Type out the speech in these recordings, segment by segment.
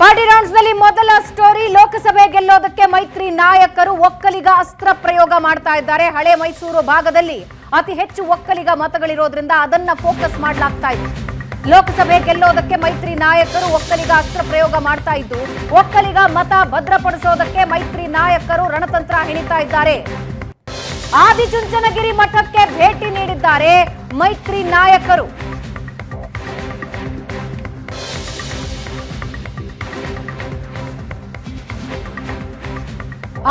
Party ರೌಂಡ್ಸ್ನಲ್ಲಿ ಮೊದಲ story ಲೋಕಸಭೆ ಗೆಲ್ಲೋದಕ್ಕೆ ಮೈತ್ರಿ ನಾಯಕರು ಒಕ್ಕಲಿಗ ಅಸ್ತ್ರ ಪ್ರಯೋಗ ಮಾಡ್ತಾ ಇದ್ದಾರೆ. ಹಳೆ ಮೈಸೂರು ಭಾಗದಲ್ಲಿ ಅತಿ ಹೆಚ್ಚು ಒಕ್ಕಲಿಗ ಮತಗಳಿರೋದ್ರಿಂದ ಅದನ್ನ ಫೋಕಸ್ ಮಾಡಲಾಗ್ತಾ ಇದೆ. ಲೋಕಸಭೆ ಗೆಲ್ಲೋದಕ್ಕೆ ಮೈತ್ರಿ ನಾಯಕರು ಒಕ್ಕಲಿಗ ಅಸ್ತ್ರ ಪ್ರಯೋಗ ಮಾಡ್ತಾ ಇದ್ದು, ಒಕ್ಕಲಿಗ ಮತ ಭದ್ರಪಡಿಸೋದಕ್ಕೆ ಮೈತ್ರಿ ನಾಯಕರು ರಣತಂತ್ರ ಹೆಣಿತಾ ಇದ್ದಾರೆ. ಆದಿಚುಂಚನಗಿರಿ ಮಠಕ್ಕೆ ಭೇಟಿ ನೀಡಿದ್ದಾರೆ ಮೈತ್ರಿ ನಾಯಕರು.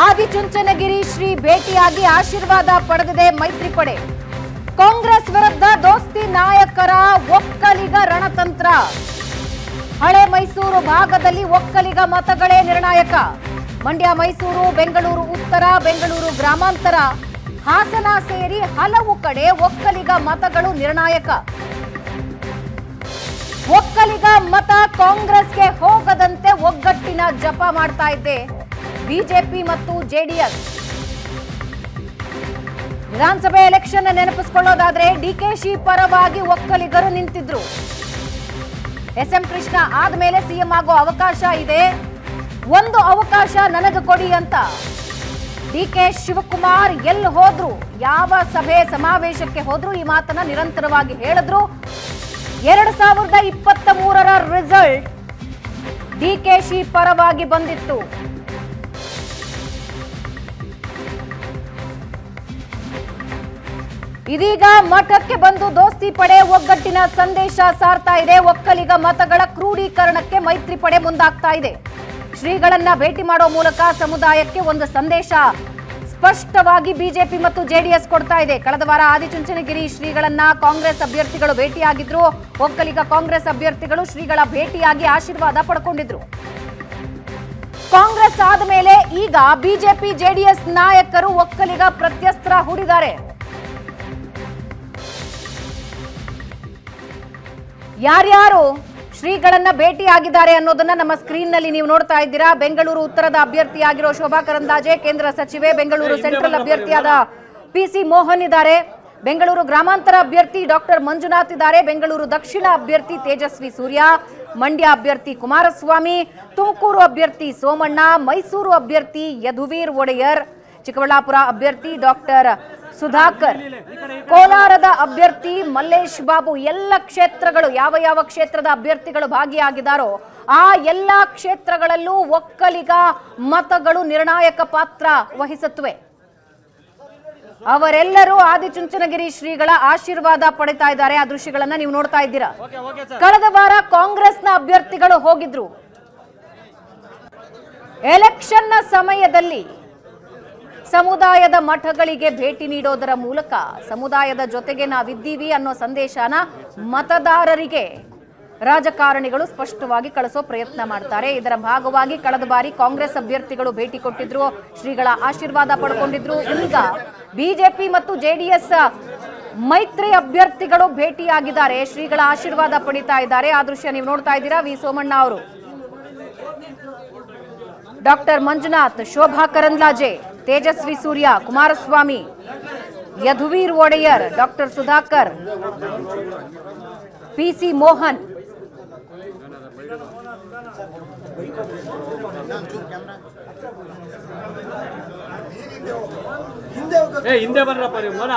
ಆದಿಚುಂಚನಗಿರಿ ಶ್ರೀ ಭೇಟಿಯಾಗಿ ಆಶೀರ್ವಾದ ಪಡೆದಿದೆ ಮೈತ್ರಿ ಪಡೆ. ಕಾಂಗ್ರೆಸ್ ವಿರುದ್ಧ ದೋಸ್ತಿ ನಾಯಕರ ಒಕ್ಕಲಿಗ ರಣತಂತ್ರ. ಹಳೆ ಮೈಸೂರು ಭಾಗದಲ್ಲಿ ಒಕ್ಕಲಿಗ ಮತಗಳೇ ನಿರ್ಣಾಯಕ. ಮಂಡ್ಯ, ಮೈಸೂರು, ಬೆಂಗಳೂರು ಉತ್ತರ, ಬೆಂಗಳೂರು ಗ್ರಾಮಾಂತರ. ಹಾಸನ ಸೇರಿ ಹಲವು ಕಡೆ ಒಕ್ಕಲಿಗ ಮತಗಳು ನಿರ್ಣಾಯಕ. ಒಕ್ಕಲಿಗ ಮತ ಕಾಂಗ್ರೆಸ್ಗೆ ಹೋಗದಂತೆ ಒಗ್ಗಟ್ಟಿನ ಜಪ ಮಾಡ್ತಾ ಇದ್ದೆ. ಬಿಜೆಪಿ ಮತ್ತು ಜೆಡಿಎಸ್. ವಿಧಾನಸಭೆ ಎಲೆಕ್ಷನ್ ನೆನಪಿಸಿಕೊಳ್ಳೋದಾದ್ರೆ ಡಿಕೆಶಿ ಪರವಾಗಿ ಒಕ್ಕಲಿಗರು ನಿಂತಿದ್ರು. ಎಸ್ ಎಂ ಕೃಷ್ಣ ಆದ್ಮೇಲೆ ಸಿಎಂ ಆಗೋ ಅವಕಾಶ ಇದೆ. ಒಂದು ಅವಕಾಶ ನನಗೆ ಕೊಡಿ ಅಂತ. ಡಿ ಕೆ ಶಿವಕುಮಾರ್ ಎಲ್ಲಿ ಹೋದ್ರು, ಯಾವ ಸಭೆ ಸಮಾವೇಶಕ್ಕೆ ಹೋದ್ರು ಈ ಮಾತನ್ನ ನಿರಂತರವಾಗಿ ಹೇಳಿದ್ರು. ಎರಡ್ ಸಾವಿರದ ಇಪ್ಪತ್ತ ಮೂರರ ರಿಸಲ್ಟ್ ಡಿಕೆಶಿ ಪರವಾಗಿ ಬಂದಿತ್ತು. ಇದೀಗ ಮಠಕ್ಕೆ ಬಂದು ದೋಸ್ತಿ ಪಡೆ ಒಗ್ಗಟ್ಟಿನ ಸಂದೇಶ ಸಾರ್ತಾ ಇದೆ. ಒಕ್ಕಲಿಗ ಮತಗಳ ಕ್ರೂಢೀಕರಣಕ್ಕೆ ಮೈತ್ರಿ ಪಡೆ ಮುಂದಾಗ್ತಾ ಇದೆ. ಶ್ರೀಗಳನ್ನ ಭೇಟಿ ಮಾಡೋ ಮೂಲಕ ಸಮುದಾಯಕ್ಕೆ ಒಂದು ಸಂದೇಶ ಸ್ಪಷ್ಟವಾಗಿ ಬಿಜೆಪಿ ಮತ್ತು ಜೆಡಿಎಸ್ ಕೊಡ್ತಾ ಇದೆ. ಕಳೆದ ವಾರ ಆದಿಚುಂಚನಗಿರಿ ಶ್ರೀಗಳನ್ನ ಕಾಂಗ್ರೆಸ್ ಅಭ್ಯರ್ಥಿಗಳು ಭೇಟಿಯಾಗಿದ್ರು. ಒಕ್ಕಲಿಗ ಕಾಂಗ್ರೆಸ್ ಅಭ್ಯರ್ಥಿಗಳು ಶ್ರೀಗಳ ಭೇಟಿಯಾಗಿ ಆಶೀರ್ವಾದ ಪಡ್ಕೊಂಡಿದ್ರು. ಕಾಂಗ್ರೆಸ್ ಆದ ಮೇಲೆ ಈಗ ಬಿಜೆಪಿ, ಜೆಡಿಎಸ್ ನಾಯಕರು ಒಕ್ಕಲಿಗ ಪ್ರತ್ಯಸ್ತ್ರ ಹೂಡಿದ್ದಾರೆ. ಯಾರ್ಯಾರು ಶ್ರೀಗಳನ್ನ ಭೇಟಿಯಾಗಿದ್ದಾರೆ ಅನ್ನೋದನ್ನ ನಮ್ಮ ಸ್ಕ್ರೀನ್ನಲ್ಲಿ ನೀವು ನೋಡ್ತಾ ಇದ್ದೀರಾ. ಬೆಂಗಳೂರು ಉತ್ತರದ ಅಭ್ಯರ್ಥಿಯಾಗಿರೋ ಶೋಭಾ ಕರಂದಾಜೆ ಕೇಂದ್ರ ಸಚಿವೆ ಬೆಂಗಳೂರು ಸೆಂಟ್ರಲ್ ಅಭ್ಯರ್ಥಿಯಾದ ಪಿ ಸಿ ಮೋಹನ್ ಇದ್ದಾರೆ. ಬೆಂಗಳೂರು ಗ್ರಾಮಾಂತರ ಅಭ್ಯರ್ಥಿ ಡಾಕ್ಟರ್ ಮಂಜುನಾಥ್ ಇದ್ದಾರೆ. ಬೆಂಗಳೂರು ದಕ್ಷಿಣ ಅಭ್ಯರ್ಥಿ ತೇಜಸ್ವಿ ಸೂರ್ಯ ಮಂಡ್ಯ ಅಭ್ಯರ್ಥಿ ಕುಮಾರಸ್ವಾಮಿ ತುಮಕೂರು ಅಭ್ಯರ್ಥಿ ಸೋಮಣ್ಣ ಮೈಸೂರು ಅಭ್ಯರ್ಥಿ ಯದುವೀರ್ ಒಡೆಯರ್ ಚಿಕ್ಕಬಳ್ಳಾಪುರ ಅಭ್ಯರ್ಥಿ ಡಾಕ್ಟರ್ ಸುಧಾಕರ್ ಕೋಲಾರದ ಅಭ್ಯರ್ಥಿ ಮಲ್ಲೇಶ್ ಬಾಬು ಎಲ್ಲ ಕ್ಷೇತ್ರಗಳು ಯಾವ ಯಾವ ಕ್ಷೇತ್ರದ ಅಭ್ಯರ್ಥಿಗಳು ಭಾಗಿಯಾಗಿದ್ದಾರೋ ಆ ಎಲ್ಲ ಕ್ಷೇತ್ರಗಳಲ್ಲೂ ಒಕ್ಕಲಿಗ ಮತಗಳು ನಿರ್ಣಾಯಕ ಪಾತ್ರ ವಹಿಸುತ್ತವೆ. ಅವರೆಲ್ಲರೂ ಆದಿಚುಂಚನಗಿರಿ ಶ್ರೀಗಳ ಆಶೀರ್ವಾದ ಪಡಿತಾ ಇದ್ದಾರೆ. ಆ ದೃಶ್ಯಗಳನ್ನ ನೀವು ನೋಡ್ತಾ ಇದ್ದೀರಾ? ಕಳೆದ ವಾರ ಕಾಂಗ್ರೆಸ್ನ ಅಭ್ಯರ್ಥಿಗಳು ಹೋಗಿದ್ರು. ಎಲೆಕ್ಷನ್ನ ಸಮಯದಲ್ಲಿ ಸಮುದಾಯದ ಮಠಗಳಿಗೆ ಭೇಟಿ ನೀಡೋದರ ಮೂಲಕ ಸಮುದಾಯದ ಜೊತೆಗೆ ನಾವಿದ್ದೀವಿ ಅನ್ನೋ ಸಂದೇಶನ ಮತದಾರರಿಗೆ ರಾಜಕಾರಣಿಗಳು ಸ್ಪಷ್ಟವಾಗಿ ಕಳಿಸೋ ಪ್ರಯತ್ನ ಮಾಡ್ತಾರೆ. ಇದರ ಭಾಗವಾಗಿ ಕಳೆದ ಬಾರಿ ಕಾಂಗ್ರೆಸ್ ಅಭ್ಯರ್ಥಿಗಳು ಭೇಟಿ ಕೊಟ್ಟಿದ್ರು, ಶ್ರೀಗಳ ಆಶೀರ್ವಾದ ಪಡ್ಕೊಂಡಿದ್ರು. ಈಗ ಬಿಜೆಪಿ ಮತ್ತು ಜೆಡಿಎಸ್ ಮೈತ್ರಿ ಅಭ್ಯರ್ಥಿಗಳು ಭೇಟಿಯಾಗಿದ್ದಾರೆ. ಶ್ರೀಗಳ ಆಶೀರ್ವಾದ ಪಡಿತಾ ಇದ್ದಾರೆ. ಆ ದೃಶ್ಯ ನೀವು ನೋಡ್ತಾ ಇದ್ದೀರಾ? ವಿ ಸೋಮಣ್ಣ ಅವರು. Doctor Manjunath, Shobha Karandlaje. Tejasvi Surya Kumaraswamy Yaduveer Wadiyar doctor Sudhakar P C Mohan. ಏ ಹಿಂದೆ ಬರ್ರಪ್ಪ ನೀವು ಮನ.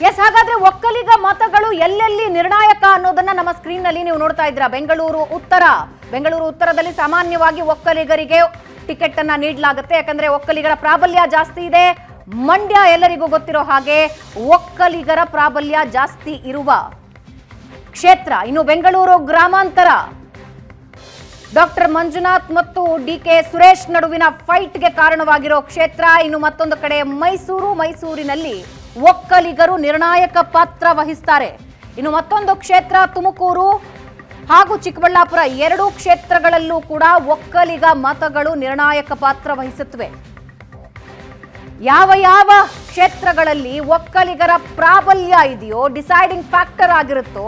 ಎಸ್, ಹಾಗಾದ್ರೆ ಒಕ್ಕಲಿಗ ಮತಗಳು ಎಲ್ಲೆಲ್ಲಿ ನಿರ್ಣಾಯಕ ಅನ್ನೋದನ್ನ ನಮ್ಮ ಸ್ಕ್ರೀನ್ನಲ್ಲಿ ನೀವು ನೋಡ್ತಾ ಇದ್ದೀರಾ? ಬೆಂಗಳೂರು ಉತ್ತರ. ಬೆಂಗಳೂರು ಉತ್ತರದಲ್ಲಿ ಸಾಮಾನ್ಯವಾಗಿ ಒಕ್ಕಲಿಗರಿಗೆ ಟಿಕೆಟ್ ಅನ್ನ ನೀಡಲಾಗುತ್ತೆ. ಯಾಕಂದ್ರೆ ಒಕ್ಕಲಿಗರ ಪ್ರಾಬಲ್ಯ ಜಾಸ್ತಿ ಇದೆ. ಮಂಡ್ಯ ಎಲ್ಲರಿಗೂ ಗೊತ್ತಿರೋ ಹಾಗೆ ಒಕ್ಕಲಿಗರ ಪ್ರಾಬಲ್ಯ ಜಾಸ್ತಿ ಇರುವ ಕ್ಷೇತ್ರ ಇನ್ನು ಬೆಂಗಳೂರು ಗ್ರಾಮಾಂತರ. ಡಾಕ್ಟರ್ ಮಂಜುನಾಥ್ ಮತ್ತು ಡಿ ಕೆ ಸುರೇಶ್ ನಡುವಿನ ಫೈಟ್ಗೆ ಕಾರಣವಾಗಿರೋ ಕ್ಷೇತ್ರ. ಇನ್ನು ಮತ್ತೊಂದು ಕಡೆ ಮೈಸೂರು. ಮೈಸೂರಿನಲ್ಲಿ ಒಕ್ಕಲಿಗರು ನಿರ್ಣಾಯಕ ಪಾತ್ರ ವಹಿಸ್ತಾರೆ. ಇನ್ನು ಮತ್ತೊಂದು ಕ್ಷೇತ್ರ, ತುಮಕೂರು ಹಾಗೂ ಚಿಕ್ಕಬಳ್ಳಾಪುರ ಎರಡೂ ಕ್ಷೇತ್ರಗಳಲ್ಲೂ ಕೂಡ ಒಕ್ಕಲಿಗ ಮತಗಳು ನಿರ್ಣಾಯಕ ಪಾತ್ರ ವಹಿಸುತ್ತವೆ. ಯಾವ ಯಾವ ಕ್ಷೇತ್ರಗಳಲ್ಲಿ ಒಕ್ಕಲಿಗರ ಪ್ರಾಬಲ್ಯ ಇದೆಯೋ, ಡಿಸೈಡಿಂಗ್ ಫ್ಯಾಕ್ಟರ್ ಆಗಿರುತ್ತೋ,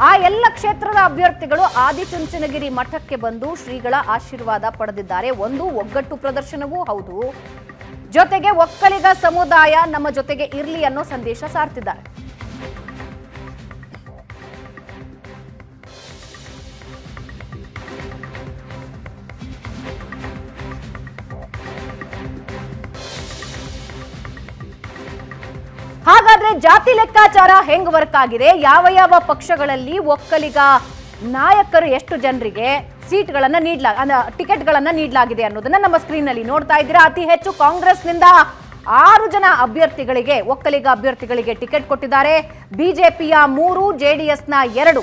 ಆ ಎಲ್ಲ ಕ್ಷೇತ್ರದ ಅಭ್ಯರ್ಥಿಗಳು ಆದಿಚುಂಚನಗಿರಿ ಮಠಕ್ಕೆ ಬಂದು ಶ್ರೀಗಳ ಆಶೀರ್ವಾದ ಪಡೆದಿದ್ದಾರೆ. ಒಂದು ಒಗ್ಗಟ್ಟು ಪ್ರದರ್ಶನವೂ ಹೌದು. ಜೊತೆಗೆ ಒಕ್ಕಲಿಗ ಸಮುದಾಯ ನಮ್ಮ ಜೊತೆಗೆ ಇರಲಿ ಅನ್ನೋ ಸಂದೇಶ ಸಾರ್ತಿದ್ದಾರೆ. ಹಾಗಾದ್ರೆ ಜಾತಿ ಲೆಕ್ಕಾಚಾರ ಹೆಂಗ್ ವರ್ಕ್ ಆಗಿದೆ? ಯಾವ ಯಾವ ಪಕ್ಷಗಳಲ್ಲಿ ಒಕ್ಕಲಿಗ ನಾಯಕರು ಎಷ್ಟು ಜನರಿಗೆ ಸೀಟ್ಗಳನ್ನ ನೀಡಲಾಗ ಟಿಕೆಟ್ಗಳನ್ನು ನೀಡಲಾಗಿದೆ ಅನ್ನೋದನ್ನ ನಮ್ಮ ಸ್ಕ್ರೀನ್ನಲ್ಲಿ ನೋಡ್ತಾ ಇದ್ದೀರಾ. ಅತಿ ಹೆಚ್ಚು ಕಾಂಗ್ರೆಸ್ನಿಂದ ಆರು ಜನ ಅಭ್ಯರ್ಥಿಗಳಿಗೆ, ಒಕ್ಕಲಿಗ ಅಭ್ಯರ್ಥಿಗಳಿಗೆ ಟಿಕೆಟ್ ಕೊಟ್ಟಿದ್ದಾರೆ. ಬಿಜೆಪಿಯ ಮೂರು, ಜೆಡಿಎಸ್ನ ಎರಡು.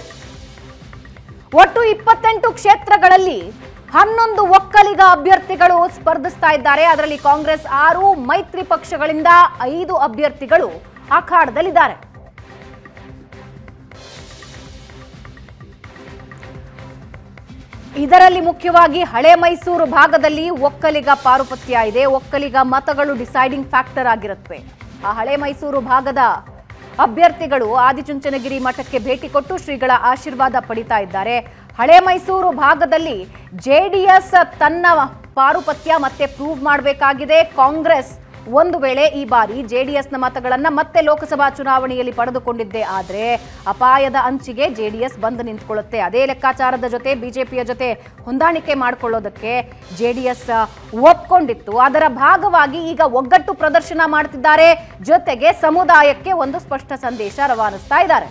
ಒಟ್ಟು ಇಪ್ಪತ್ತೆಂಟು ಕ್ಷೇತ್ರಗಳಲ್ಲಿ ಹನ್ನೊಂದು ಒಕ್ಕಲಿಗ ಅಭ್ಯರ್ಥಿಗಳು ಸ್ಪರ್ಧಿಸ್ತಾ ಇದ್ದಾರೆ. ಅದರಲ್ಲಿ ಕಾಂಗ್ರೆಸ್ ಆರು, ಮೈತ್ರಿ ಪಕ್ಷಗಳಿಂದ ಐದು ಅಭ್ಯರ್ಥಿಗಳು ಅಖಾಡದಲ್ಲಿದ್ದಾರೆ. ಇದರಲ್ಲಿ ಮುಖ್ಯವಾಗಿ ಹಳೆ ಮೈಸೂರು ಭಾಗದಲ್ಲಿ ಒಕ್ಕಲಿಗ ಪಾರುಪತ್ಯ ಇದೆ. ಒಕ್ಕಲಿಗ ಮತಗಳು ಡಿಸೈಡಿಂಗ್ ಫ್ಯಾಕ್ಟರ್ ಆಗಿರುತ್ತವೆ. ಆ ಹಳೆ ಮೈಸೂರು ಭಾಗದ ಅಭ್ಯರ್ಥಿಗಳು ಆದಿಚುಂಚನಗಿರಿ ಮಠಕ್ಕೆ ಭೇಟಿ ಕೊಟ್ಟು ಶ್ರೀಗಳ ಆಶೀರ್ವಾದ ಪಡಿತಾ ಇದ್ದಾರೆ. ಹಳೆ ಮೈಸೂರು ಭಾಗದಲ್ಲಿ ಜೆಡಿಎಸ್ ತನ್ನ ಪಾರುಪತ್ಯ ಮತ್ತೆ ಪ್ರೂವ್ ಮಾಡಬೇಕಾಗಿದೆ. ಕಾಂಗ್ರೆಸ್ ಒಂದು ವೇಳೆ ಈ ಬಾರಿ ಜೆಡಿಎಸ್ನ ಮತಗಳನ್ನು ಮತ್ತೆ ಲೋಕಸಭಾ ಚುನಾವಣೆಯಲ್ಲಿ ಪಡೆದುಕೊಂಡಿದ್ದೆ ಆದರೆ ಅಪಾಯದ ಅಂಚಿಗೆ ಜೆಡಿಎಸ್ ಬಂದು ನಿಂತ್ಕೊಳ್ಳುತ್ತೆ. ಅದೇ ಲೆಕ್ಕಾಚಾರದ ಜೊತೆ ಬಿಜೆಪಿಯ ಜೊತೆ ಹೊಂದಾಣಿಕೆ ಮಾಡಿಕೊಳ್ಳೋದಕ್ಕೆ ಜೆಡಿಎಸ್ ಒಪ್ಕೊಂಡಿತ್ತು. ಅದರ ಭಾಗವಾಗಿ ಈಗ ಒಗ್ಗಟ್ಟು ಪ್ರದರ್ಶನ ಮಾಡ್ತಿದ್ದಾರೆ. ಜೊತೆಗೆ ಸಮುದಾಯಕ್ಕೆ ಒಂದು ಸ್ಪಷ್ಟ ಸಂದೇಶ ರವಾನಿಸ್ತಾ ಇದ್ದಾರೆ.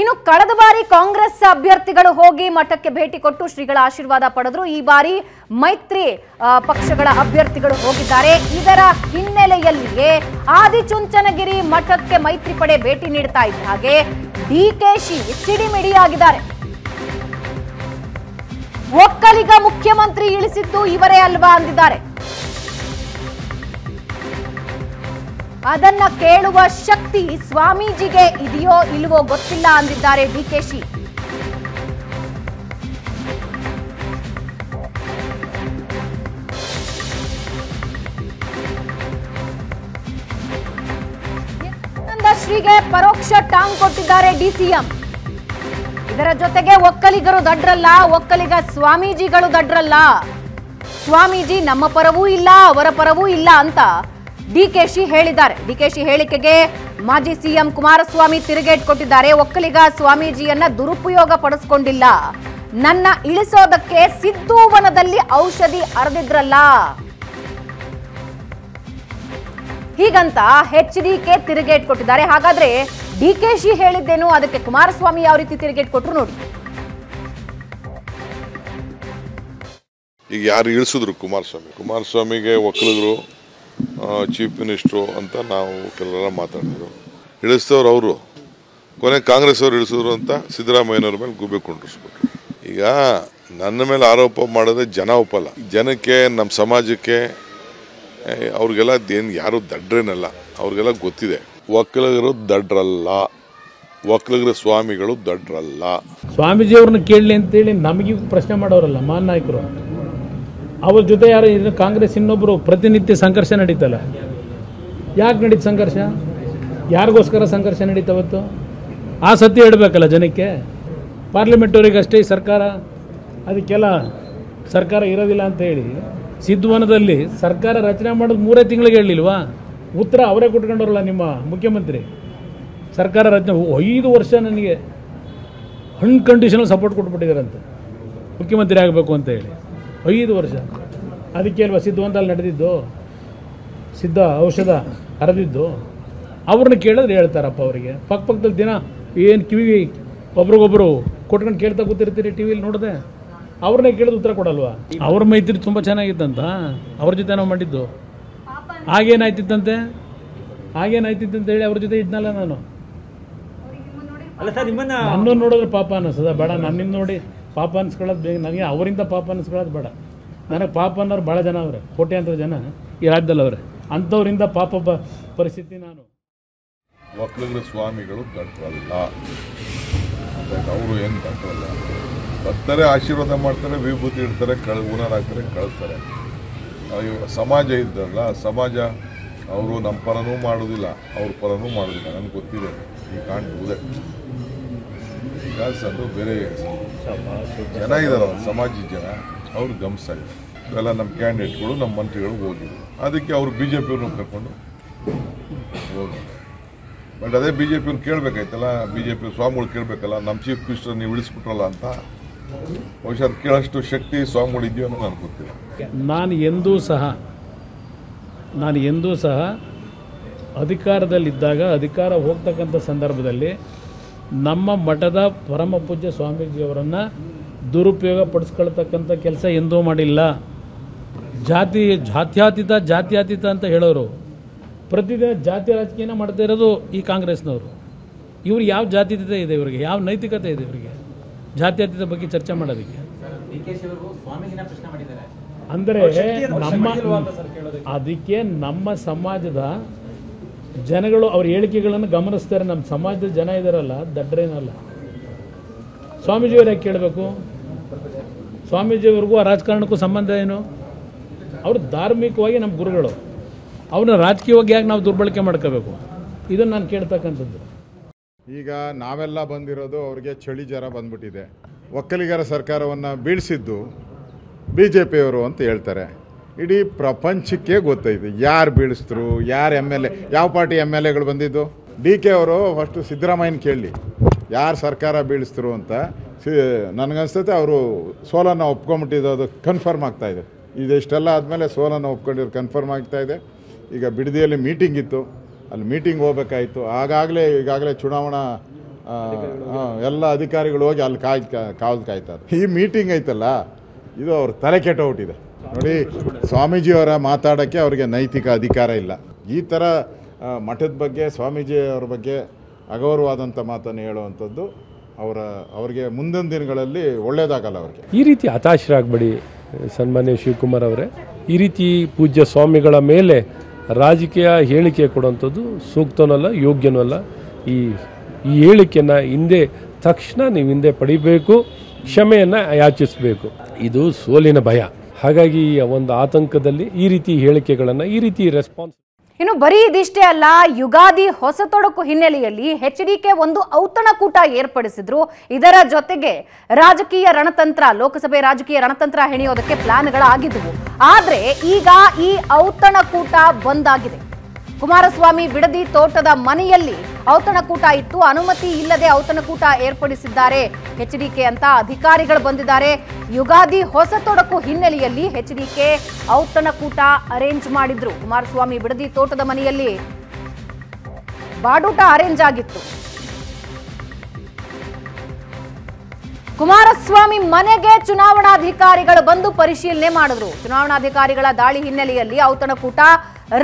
ಇನ್ನು ಕಳೆದ ಬಾರಿ ಕಾಂಗ್ರೆಸ್ ಅಭ್ಯರ್ಥಿಗಳು ಹೋಗಿ ಮಠಕ್ಕೆ ಭೇಟಿ ಕೊಟ್ಟು ಶ್ರೀಗಳ ಆಶೀರ್ವಾದ ಪಡೆದ್ರು. ಈ ಬಾರಿ ಮೈತ್ರಿ ಪಕ್ಷಗಳ ಅಭ್ಯರ್ಥಿಗಳು ಹೋಗಿದ್ದಾರೆ. ಇದರ ಹಿನ್ನೆಲೆಯಲ್ಲಿಯೇ ಆದಿಚುಂಚನಗಿರಿ ಮಠಕ್ಕೆ ಮೈತ್ರಿ ಪಡೆ ಭೇಟಿ ನೀಡ್ತಾ ಇದ್ದ ಹಾಗೆ ಡಿಕೆಶಿ ಸಿಡಿಮಿಡಿಯಾಗಿದ್ದಾರೆ. ಒಕ್ಕಲಿಗ ಮುಖ್ಯಮಂತ್ರಿ ಇಳಿಸಿದ್ದು ಇವರೇ ಅಲ್ವಾ ಅಂದಿದ್ದಾರೆ. ಅದನ್ನ ಕೇಳುವ ಶಕ್ತಿ ಸ್ವಾಮೀಜಿಗೆ ಇದೆಯೋ ಇಲ್ವೋ ಗೊತ್ತಿಲ್ಲ ಅಂದಿದ್ದಾರೆ ಡಿಕೆಶಿ ಶ್ರೀಗೆ ಪರೋಕ್ಷ ಟಾಂಗ್ ಕೊಟ್ಟಿದ್ದಾರೆ ಡಿಸಿಎಂ ಇದರ ಜೊತೆಗೆ ಒಕ್ಕಲಿಗರು ದಡ್ರಲ್ಲ, ಒಕ್ಕಲಿಗ ಸ್ವಾಮೀಜಿಗಳು ದಡ್ರಲ್ಲ. ಸ್ವಾಮೀಜಿ ನಮ್ಮ ಪರವೂ ಇಲ್ಲ, ಅವರ ಪರವೂ ಇಲ್ಲ ಅಂತ ಡಿಕೆಶಿ ಹೇಳಿದ್ದಾರೆ. ಡಿಕೆಶಿ ಹೇಳಿಕೆಗೆ ಮಾಜಿ ಸಿಎಂ ಕುಮಾರಸ್ವಾಮಿ ತಿರುಗೇಟ್ ಕೊಟ್ಟಿದ್ದಾರೆ. ಒಕ್ಕಲಿಗ ಸ್ವಾಮೀಜಿಯನ್ನ ದುರುಪಯೋಗ ಪಡಿಸ್ಕೊಂಡಿಲ್ಲ. ನನ್ನ ಇಳಿಸೋದಕ್ಕೆ ಸಿದ್ದೂವನದಲ್ಲಿ ಔಷಧಿ ಅರೆದಿದ್ರಲ್ಲ ಹೀಗಂತ ಹೆಚ್ ಡಿ ಕೆ ತಿರುಗೇಟ್ ಕೊಟ್ಟಿದ್ದಾರೆ. ಹಾಗಾದ್ರೆ ಡಿಕೆಶಿ ಹೇಳಿದ್ದೇನು? ಅದಕ್ಕೆ ಕುಮಾರಸ್ವಾಮಿ ಯಾವ ರೀತಿ ತಿರುಗೇಟ್ ಕೊಟ್ರು ನೋಡಿ. ಈಗ ಯಾರು ಇಳಿಸಿದ್ರು ಕುಮಾರಸ್ವಾಮಿ? ಕುಮಾರಸ್ವಾಮಿಗೆ ಒಕ್ಕಲಿಗರು ಚೀಫ್ ಮಿನಿಸ್ಟ್ರು ಅಂತ ನಾವು ಕೆಲವೆಲ್ಲ ಮಾತಾಡಿದ್ರು ಇಳಿಸ್ತವ್ರು ಅವರು. ಕೊನೆ ಕಾಂಗ್ರೆಸ್ ಅವರು ಇಳಿಸಿದ್ರು ಅಂತ ಸಿದ್ದರಾಮಯ್ಯನವ್ರ ಮೇಲೆ ಗುಬ್ಬೆ ಕುಂಡ್ರಿಸ್ಬಿಟ್ರು. ಈಗ ನನ್ನ ಮೇಲೆ ಆರೋಪ ಮಾಡೋದೇ ಜನ ಒಪ್ಪಲ್ಲ. ಜನಕ್ಕೆ, ನಮ್ಮ ಸಮಾಜಕ್ಕೆ ಅವ್ರಿಗೆಲ್ಲ ಏನು ಯಾರು ದಡ್ರೇನಲ್ಲ. ಅವ್ರಿಗೆಲ್ಲ ಗೊತ್ತಿದೆ. ಒಕ್ಕಲಿಗರು ದಡ್ರಲ್ಲ. ಒಕ್ಕಲಿಗರ ಸ್ವಾಮಿಗಳು ದಡ್ರಲ್ಲ. ಸ್ವಾಮೀಜಿ ಅವ್ರನ್ನ ಕೇಳಲಿ ಅಂತೇಳಿ ನಮಗೆ ಪ್ರಶ್ನೆ ಮಾಡೋರಲ್ಲ, ಮಾನ್ ನಾಯಕರು ಅವ್ರ ಜೊತೆ ಯಾರು ಕಾಂಗ್ರೆಸ್ ಇನ್ನೊಬ್ಬರು ಪ್ರತಿನಿತ್ಯ ಸಂಘರ್ಷ ನಡೀತಲ್ಲ. ಯಾಕೆ ನಡೀತು ಸಂಘರ್ಷ? ಯಾರಿಗೋಸ್ಕರ ಸಂಘರ್ಷ ನಡೀತಾವತ್ತು ಆ ಸತ್ಯ ಹೇಳಬೇಕಲ್ಲ ಜನಕ್ಕೆ? ಪಾರ್ಲಿಮೆಂಟವ್ರಿಗೆ ಅಷ್ಟೇ ಸರ್ಕಾರ? ಅದಕ್ಕೆಲ್ಲ ಸರ್ಕಾರ ಇರೋದಿಲ್ಲ ಅಂತ ಹೇಳಿ ಸಿದ್ಧವನದಲ್ಲಿ ಸರ್ಕಾರ ರಚನೆ ಮಾಡೋದು ಮೂರೇ ತಿಂಗಳಿಗೆ ಹೇಳಲಿಲ್ವಾ ಉತ್ತರ ಅವರೇ ಕೊಟ್ಕೊಂಡವ್ರಲ್ಲ ನಿಮ್ಮ ಮುಖ್ಯಮಂತ್ರಿ. ಸರ್ಕಾರ ರಚನೆ ಐದು ವರ್ಷ ನನಗೆ ಅನ್ಕಂಡೀಷನಲ್ ಸಪೋರ್ಟ್ ಕೊಟ್ಬಿಟ್ಟಿದ್ದಾರಂತೆ. ಮುಖ್ಯಮಂತ್ರಿ ಆಗಬೇಕು ಅಂತ ಹೇಳಿ. ಐದು ವರ್ಷ. ಅದಕ್ಕೆ ಅಲ್ವಾ ಸಿದ್ಧವಂತಲ್ಲಿ ನಡೆದಿದ್ದು? ಸಿದ್ಧ ಔಷಧ ಹರಿದಿದ್ದು? ಅವ್ರನ್ನ ಕೇಳಿದ್ರೆ ಹೇಳ್ತಾರಪ್ಪ ಅವರಿಗೆ. ಪಕ್ಕ ಪಕ್ಕದಲ್ಲಿ ದಿನ ಏನು ಕಿವಿ ಒಬ್ರಿಗೊಬ್ರು ಕೊಟ್ಕೊಂಡು ಕೇಳ್ತಾ ಕೂತಿರ್ತೀರಿ ಟಿ ವಿಲಿ ನೋಡಿದೆ? ಅವ್ರನ್ನೇ ಕೇಳಿದ ಉತ್ತರ ಕೊಡಲ್ವಾ? ಅವ್ರ ಮೈತ್ರಿ ತುಂಬ ಚೆನ್ನಾಗಿತ್ತಂತ? ಅವ್ರ ಜೊತೆ ನಾವು ಮಾಡಿದ್ದು. ಆಗೇನಾಯ್ತಿತ್ತಂತೆ ಅಂತ ಹೇಳಿ ಅವ್ರ ಜೊತೆ ಇದ್ನಲ್ಲ ನಾನು. ಅಲ್ಲ ಸರ್ ನಿಮ್ಮನ್ನ ನನ್ನ ನೋಡಿದ್ರೆ ಪಾಪ ಅನ್ನಿಸ್ತದ ಬೇಡ ನಾನು ನನ್ನಿಂದ ನೋಡಿ. ಪಾಪ ಅನ್ಸ್ಕೊಳ್ಳೋದು ಬೇಗ, ನನಗೆ ಅವರಿಂದ ಪಾಪ ಅನ್ಸ್ಕೊಳ್ಳೋದು ಬೇಡ. ನನಗೆ ಪಾಪ ಅನ್ನೋರು ಭಾಳ ಜನ ಅವ್ರೆ ಅಂತ ಜನ ಈ ರಾಜ್ಯದಲ್ಲಿ ಅವ್ರೆ. ಅಂಥವ್ರಿಂದ ಪಾಪ ಬ, ಪರಿಸ್ಥಿತಿ ನಾನು. ಒಕ್ಕಲಿಗರ ಸ್ವಾಮಿಗಳು ಕಟ್ಟಲ್ಲ ಅವರು ಏನು ಕಟ್ಟಲ್ಲ ಬರ್ತಾರೆ ಆಶೀರ್ವಾದ ಮಾಡ್ತಾರೆ, ವಿಭೂತಿ ಇಡ್ತಾರೆ, ಕಳ್ ಊನರ್ ಹಾಕ್ತಾರೆ, ಕಳಿಸ್ತಾರೆ. ಸಮಾಜ ಇದ್ದಲ್ಲ, ಸಮಾಜ ಅವರು ನಮ್ಮ ಪರನೂ ಮಾಡೋದಿಲ್ಲ, ಅವ್ರ ಪರನೂ ಮಾಡೋದಿಲ್ಲ, ನನಗೆ ಗೊತ್ತಿದೆ. ಈ ಕಾಣ್ತದೆ ಈಗ ಅದು ಬೇರೆ ಜನ ಇದಾರ ಸಮಾಜದ ಜನ, ಅವ್ರು ಗಮನಿಸ್ತಾರೆ ಇವೆಲ್ಲ ನಮ್ಮ ಕ್ಯಾಂಡಿಡೇಟ್ಗಳು, ನಮ್ಮ ಮಂತ್ರಿಗಳು ಹೋಗಿದ್ರು ಅದಕ್ಕೆ ಅವರು ಬಿ ಜೆ ಪಿಯವ್ರನ್ನ ಕರ್ಕೊಂಡು ಹೋಗಿ ಬಟ್ ಅದೇ ಬಿ ಜೆ ಪಿಯವ್ರು ಕೇಳಬೇಕಾಯ್ತಲ್ಲ ಬಿ ಜೆ ಪಿ ಸ್ವಾಮಿಗಳು ಕೇಳಬೇಕಲ್ಲ, ನಮ್ಮ ಚೀಫ್ ಮಿನಿಸ್ಟರ್ ನೀವು ಇಳಿಸ್ಬಿಟ್ರಲ್ಲ ಅಂತ. ಬಹುಶಃ ಅದು ಕೇಳೋಷ್ಟು ಶಕ್ತಿ ಸ್ವಾಮಿಗಳು ಇದೆಯೋ ಅನ್ನೋ ನಾನು ಗೊತ್ತಿಲ್ಲ. ನಾನು ಎಂದೂ ಸಹ, ನಾನು ಎಂದೂ ಸಹ ಅಧಿಕಾರದಲ್ಲಿದ್ದಾಗ, ಅಧಿಕಾರ ಹೋಗ್ತಕ್ಕಂಥ ಸಂದರ್ಭದಲ್ಲಿ ನಮ್ಮ ಮಠದ ಪರಮ ಪೂಜ್ಯ ಸ್ವಾಮೀಜಿಯವರನ್ನು ದುರುಪಯೋಗ ಪಡಿಸ್ಕೊಳ್ತಕ್ಕಂಥ ಕೆಲಸ ಎಂದೂ ಮಾಡಿಲ್ಲ. ಜಾತಿ ಜಾತ್ಯಾತೀತ ಜಾತ್ಯಾತೀತ ಅಂತ ಹೇಳೋರು. ಪ್ರತಿದಿನ ಜಾತಿ ರಾಜಕೀಯನ ಮಾಡ್ತಾ ಇರೋದು ಈ ಕಾಂಗ್ರೆಸ್ನವರು. ಇವ್ರು ಯಾವ ಜಾತ್ಯತೀತ ಇದೆ ಇವರಿಗೆ? ಯಾವ ನೈತಿಕತೆ ಇದೆ ಇವರಿಗೆ? ಜಾತ್ಯಾತೀತ ಬಗ್ಗೆ ಚರ್ಚೆ ಮಾಡೋದಕ್ಕೆ. ಅಂದರೆ ನಮ್ಮ ಅದಕ್ಕೆ ನಮ್ಮ ಸಮಾಜದ ಜನಗಳು ಅವ್ರ ಹೇಳಿಕೆಗಳನ್ನು ಗಮನಿಸ್ತಾರೆ. ನಮ್ಮ ಸಮಾಜದ ಜನ ಇದಾರಲ್ಲ, ದಡ್ರೇನಲ್ಲ. ಸ್ವಾಮೀಜಿಯವ್ರು ಯಾಕೆ ಕೇಳಬೇಕು? ಸ್ವಾಮೀಜಿಯವ್ರಿಗೂ ಆ ರಾಜಕಾರಣಕ್ಕೂ ಸಂಬಂಧ ಏನು? ಅವರು ಧಾರ್ಮಿಕವಾಗಿ ನಮ್ಮ ಗುರುಗಳು. ಅವನ್ನ ರಾಜಕೀಯವಾಗಿ ಯಾಕೆ ನಾವು ದುರ್ಬಳಕೆ ಮಾಡ್ಕೋಬೇಕು? ಇದನ್ನು ನಾನು ಕೇಳ್ತಕ್ಕಂಥದ್ದು. ಈಗ ನಾವೆಲ್ಲ ಬಂದಿರೋದು ಅವ್ರಿಗೆ ಚಳಿ ಜ್ವರ ಬಂದ್ಬಿಟ್ಟಿದೆ. ಒಕ್ಕಲಿಗರ ಸರ್ಕಾರವನ್ನು ಬೀಳಿಸಿದ್ದು ಬಿ ಜೆ ಪಿಯವರು ಅಂತ ಹೇಳ್ತಾರೆ. ಇಡೀ ಪ್ರಪಂಚಕ್ಕೆ ಗೊತ್ತೈತೆ. ಯಾರು ಬೀಳಿಸಿದ್ರು, ಯಾರು ಎಂ ಎಲ್ ಎ ಯಾವ ಪಾರ್ಟಿ ಎಂ ಎಲ್ ಎಗಳು ಬಂದಿದ್ದು? ಡಿ ಕೆ ಅವರು ಫಸ್ಟು ಸಿದ್ದರಾಮಯ್ಯನ ಕೇಳಿ, ಯಾರು ಸರ್ಕಾರ ಬೀಳಿಸಿದ್ರು ಅಂತ ಸಿ, ನನಗನ್ಸುತ್ತೆ ಅವರು ಸೋಲನ್ನು ಒಪ್ಕೊಂಬಿಟ್ಟಿದ್ದು ಅದು ಕನ್ಫರ್ಮ್ ಆಗ್ತಾ ಇದೆ. ಇದೆಷ್ಟೆಲ್ಲ ಆದಮೇಲೆ ಸೋಲನ್ನು ಒಪ್ಕೊಂಡಿರೋ ಕನ್ಫರ್ಮ್ ಆಗ್ತಾ ಇದೆ. ಈಗ ಬಿಡದಿಯಲ್ಲಿ ಮೀಟಿಂಗ್ ಇತ್ತು. ಅಲ್ಲಿ ಮೀಟಿಂಗ್ ಹೋಗ್ಬೇಕಾಯಿತು. ಆಗಾಗಲೇ, ಈಗಾಗಲೇ ಚುನಾವಣಾ ಎಲ್ಲ ಅಧಿಕಾರಿಗಳು ಹೋಗಿ ಅಲ್ಲಿ ಕಾಯ್ ಕಾವಲು ಕಾಯ್ತಾರೆ ಈ ಮೀಟಿಂಗ್ ಐತಲ್ಲ, ಇದು ಅವ್ರ ತಲೆ ಕೆಟ್ಟೋಗ್ಬಿಟ್ಟಿದೆ ನೋಡಿ, ಸ್ವಾಮೀಜಿಯವರ ಮಾತಾಡೋಕ್ಕೆ ಅವರಿಗೆ ನೈತಿಕ ಅಧಿಕಾರ ಇಲ್ಲ. ಈ ಥರ ಮಠದ ಬಗ್ಗೆ, ಸ್ವಾಮೀಜಿಯವರ ಬಗ್ಗೆ ಅಗೌರವಾದಂಥ ಮಾತನ್ನು ಹೇಳುವಂಥದ್ದು ಅವರ, ಅವರಿಗೆ ಮುಂದಿನ ದಿನಗಳಲ್ಲಿ ಒಳ್ಳೇದಾಗಲ್ಲ ಅವ್ರಿಗೆ. ಈ ರೀತಿ ಹತಾಶರಾಗಬೇಡಿ, ಸನ್ಮಾನ್ಯ ಶಿವಕುಮಾರ್ ಅವರೇ. ಈ ರೀತಿ ಪೂಜ್ಯ ಸ್ವಾಮಿಗಳ ಮೇಲೆ ರಾಜಕೀಯ ಹೇಳಿಕೆ ಕೊಡುವಂಥದ್ದು ಸೂಕ್ತನಲ್ಲ ಯೋಗ್ಯನೂ ಅಲ್ಲ ಈ ಈ ಹೇಳಿಕೆಯನ್ನು ಹಿಂದೆ, ತಕ್ಷಣ ನೀವು ಹಿಂದೆ ಪಡಿಬೇಕು, ಕ್ಷಮೆಯನ್ನು ಯಾಚಿಸಬೇಕು. ಇದು ಸೋಲಿನ ಭಯ. ಹಾಗಾಗಿ ಒಂದು ಆತಂಕದಲ್ಲಿ ಈ ರೀತಿ ಹೇಳಿಕೆಗಳನ್ನು ಈ ರೀತಿ ರೆಸ್ಪಾನ್ಸ್ ಇನ್ನು ಬರೀ ಇದಿಷ್ಟೇ ಅಲ್ಲ, ಯುಗಾದಿ ಹೊಸ ತೊಡಕು ಹಿನ್ನೆಲೆಯಲ್ಲಿ ಎಚ್ ಡಿ ಕೆ ಒಂದು ಔತಣಕೂಟ ಏರ್ಪಡಿಸಿದ್ರು. ಇದರ ಜೊತೆಗೆ ರಾಜಕೀಯ ರಣತಂತ್ರ, ಲೋಕಸಭೆ ರಾಜಕೀಯ ರಣತಂತ್ರ ಹೆಣೆಯೋದಕ್ಕೆ ಪ್ಲಾನ್ಗಳಾಗಿದ್ವು ಆದ್ರೆ ಈಗ ಈ ಔತಣಕೂಟ ಬಂದಾಗಿದೆ ಕುಮಾರಸ್ವಾಮಿ ಬಿಡದಿ ತೋಟದ ಮನೆಯಲ್ಲಿ ಔತಣಕೂಟ ಇತ್ತು. ಅನುಮತಿ ಇಲ್ಲದೆ ಔತಣಕೂಟ ಏರ್ಪಡಿಸಿದ್ದಾರೆ. ಎಚ್ಡಿಕೆ ಅಂತ ಅಧಿಕಾರಿಗಳು ಬಂದಿದ್ದಾರೆ. ಯುಗಾದಿ ಹೊಸ ತೊಡಕು ಹಿನ್ನೆಲೆಯಲ್ಲಿ ಎಚ್ಡಿಕೆ ಔತಣಕೂಟ ಅರೇಂಜ್ ಮಾಡಿದ್ರು. ಕುಮಾರಸ್ವಾಮಿ ಬಿಡದಿ ತೋಟದ ಮನೆಯಲ್ಲಿ ಬಾಡೂಟ ಅರೇಂಜ್ ಆಗಿತ್ತು. ಕುಮಾರಸ್ವಾಮಿ ಮನೆಗೆ ಚುನಾವಣಾಧಿಕಾರಿಗಳು ಬಂದು ಪರಿಶೀಲನೆ ಮಾಡಿದ್ರು. ಚುನಾವಣಾಧಿಕಾರಿಗಳ ದಾಳಿ ಹಿನ್ನೆಲೆಯಲ್ಲಿ ಔತಣಕೂಟ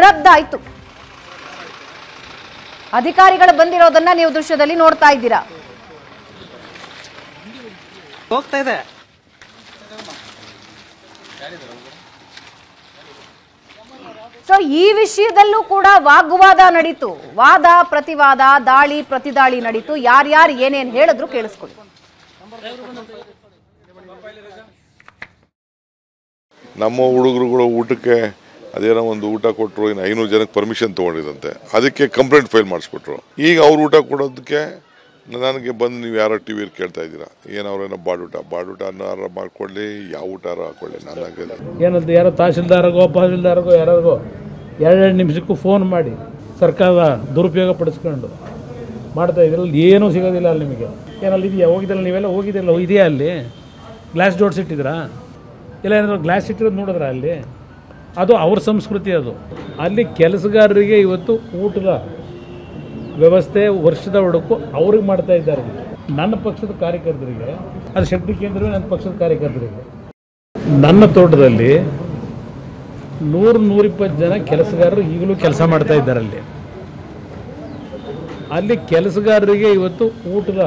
ರದ್ದಾಯಿತು. ಅಧಿಕಾರಿಗಳು ಬಂದಿರೋದನ್ನ ನೀವು ದೃಶ್ಯದಲ್ಲಿ ನೋಡ್ತಾ ಇದ್ದೀರಾ? ಹೋಗ್ತಾ ಇದೆ. ಸೊ ಈ ವಿಷಯದಲ್ಲೂ ಕೂಡ ವಾಗ್ವಾದ ನಡೀತು. ವಾದ ಪ್ರತಿವಾದ ದಾಳಿ ಪ್ರತಿದಾಳಿ ನಡೀತು. ಯಾರ್ಯಾರು ಏನೇನು ಹೇಳಿದ್ರು ಕೇಳಿಸ್ಕೊಳ್ಳಿ. ನಮ್ಮ ಹುಡುಗರುಗಳು ಊಟಕ್ಕೆ ಅದೇನೋ ಒಂದು ಊಟ ಕೊಟ್ಟರು ಇನ್ನು ಐನೂರು ಜನಕ್ಕೆ ಪರ್ಮಿಷನ್ ತೊಗೊಂಡಿದ್ದಂತೆ. ಅದಕ್ಕೆ ಕಂಪ್ಲೇಂಟ್ ಫೈಲ್ ಮಾಡಿಸ್ಬಿಟ್ರು. ಈಗ ಅವ್ರು ಊಟ ಕೊಡೋದಕ್ಕೆ ನನಗೆ ಬಂದು ನೀವು ಯಾರೋ ಟಿ ವಿಯಲ್ಲಿ ಕೇಳ್ತಾ ಇದ್ದೀರಾ? ಏನು ಅವ್ರೇನೋ ಬಾಡೂಟ? ಬಾಡೂಟ ಅನ್ನಾರ ಮಾಡ್ಕೊಳ್ಳಿ, ಯಾವ ಊಟಾರ ಹಾಕೊಳ್ಳಿ ನಾನು ಹಾಕಿದೆ ಏನಂತ, ಯಾರೋ ತಹಶೀಲ್ದಾರ್ಗೋ ತಹಶೀಲ್ದಾರ್ಗೋ ಯಾರಿಗೋ ಎರಡೆರಡು ನಿಮಿಷಕ್ಕೂ ಫೋನ್ ಮಾಡಿ ಸರ್ಕಾರದ ದುರುಪಯೋಗ ಪಡಿಸ್ಕೊಂಡು ಮಾಡ್ತಾ ಇದ್ರಲ್ಲಿ ಏನೂ ಸಿಗೋದಿಲ್ಲ ಅಲ್ಲಿ ನಿಮಗೆ. ಏನಲ್ಲಿ ಇದೆಯಾ? ಹೋಗಿದ್ದಲ್ಲ, ನೀವೆಲ್ಲ ಹೋಗಿದ್ದಲ್ಲ ಇದೆಯಾ ಅಲ್ಲಿ? ಗ್ಲಾಸ್ ಜೋಡಿಸಿಟ್ಟಿದ್ರಾ ಇಲ್ಲ ಏನಾದರೂ ಗ್ಲಾಸ್ ಇಟ್ಟಿರೋದು ನೋಡಿದ್ರಾ ಅಲ್ಲಿ? ಅದು ಅವ್ರ ಸಂಸ್ಕೃತಿ ಅದು. ಅಲ್ಲಿ ಕೆಲಸಗಾರರಿಗೆ ಇವತ್ತು ಊಟದ ವ್ಯವಸ್ಥೆ, ವರ್ಷದ ಹುಡುಕು ಅವ್ರಿಗೆ ಮಾಡ್ತಾ ಇದ್ದಾರೆ. ನನ್ನ ಪಕ್ಷದ ಕಾರ್ಯಕರ್ತರಿಗೆ, ಅದು ಶಕ್ತಿ ಕೇಂದ್ರವೇ, ನನ್ನ ಪಕ್ಷದ ಕಾರ್ಯಕರ್ತರಿಗೆ. ನನ್ನ ತೋಟದಲ್ಲಿ ನೂರು ನೂರಿಪ್ಪತ್ತು ಜನ ಕೆಲಸಗಾರರು ಈಗಲೂ ಕೆಲಸ ಮಾಡ್ತಾ ಇದ್ದಾರೆ ಅಲ್ಲಿ. ಅಲ್ಲಿ ಕೆಲಸಗಾರರಿಗೆ ಇವತ್ತು ಊಟದ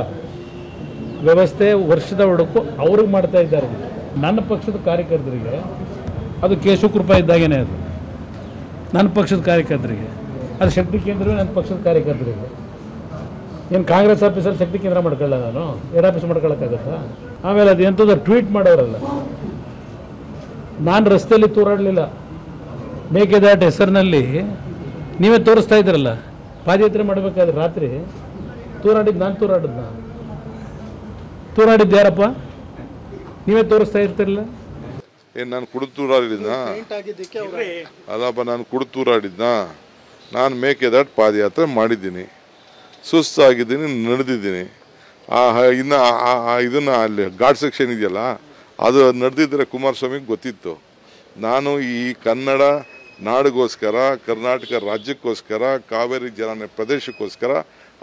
ವ್ಯವಸ್ಥೆ, ವರ್ಷದ ಹುಡುಕು ಅವ್ರಿಗೆ ಮಾಡ್ತಾ ಇದ್ದಾರೆ. ನನ್ನ ಪಕ್ಷದ ಕಾರ್ಯಕರ್ತರಿಗೆ ಅದು ಕೇಶವ ಕೃಪಾ ಇದ್ದಾಗೇನೆ ಅದು. ನನ್ನ ಪಕ್ಷದ ಕಾರ್ಯಕರ್ತರಿಗೆ. ಅದು ಶಕ್ತಿ ಕೇಂದ್ರವೇ ನನ್ನ ಪಕ್ಷದ ಕಾರ್ಯಕರ್ತರಿಗೆ. ಏನು ಕಾಂಗ್ರೆಸ್ ಆಫೀಸಲ್ಲಿ ಶಕ್ತಿ ಕೇಂದ್ರ ಮಾಡ್ಕೊಳ್ಳ ನಾನು? ಏರ್ ಆಫೀಸ್ ಮಾಡ್ಕೊಳ್ಳೋಕ್ಕಾಗತ್ತಾ ಆಮೇಲೆ ಅದು ಎಂಥದ್ದು ಟ್ವೀಟ್ ಮಾಡೋರಲ್ಲ. ನಾನು ರಸ್ತೆಯಲ್ಲಿ ತೂರಾಡಲಿಲ್ಲ. ಮೇಕೆದಾಟ ಹೆಸರಿನಲ್ಲಿ ನೀವೇ ತೋರಿಸ್ತಾ ಇದ್ರಲ್ಲ. ಪಾದಯಾತ್ರೆ ಮಾಡಬೇಕಾದ್ರೆ ರಾತ್ರಿ ತೂರಾಡಿದ್ದು ನಾನು ತೂರಾಡಿದ್ನ ತೂರಾಡಿದ್ದು ಯಾರಪ್ಪ? ನೀವೇ ತೋರಿಸ್ತಾ ಇರ್ತಿರಲ್ಲ. ಏನು ನಾನು ಕುಡಿತೂರಾಡಿದ್ನ? ಅಲ್ಲಪ್ಪ ನಾನು ಕುಡಿತೂರಾಡಿದ್ನ? ನಾನು ಮೇಕೆದಾಟ್ ಪಾದಯಾತ್ರೆ ಮಾಡಿದ್ದೀನಿ. ಸುಸ್ತಾಗಿದ್ದೀನಿ ನಡೆದಿದ್ದೀನಿ. ಆ ಇನ್ನ ಇದನ್ನ ಅಲ್ಲಿ ಘಾಟ್ ಸೆಕ್ಷನ್ ಇದೆಯಲ್ಲ ಅದು ನಡೆದಿದ್ದರೆ ಕುಮಾರಸ್ವಾಮಿಗೆ ಗೊತ್ತಿತ್ತು. ನಾನು ಈ ಕನ್ನಡ ನಾಡಿಗೋಸ್ಕರ ಕರ್ನಾಟಕ ರಾಜ್ಯಕ್ಕೋಸ್ಕರ ಕಾವೇರಿ ಜಲಾನಯ ಪ್ರದೇಶಕ್ಕೋಸ್ಕರ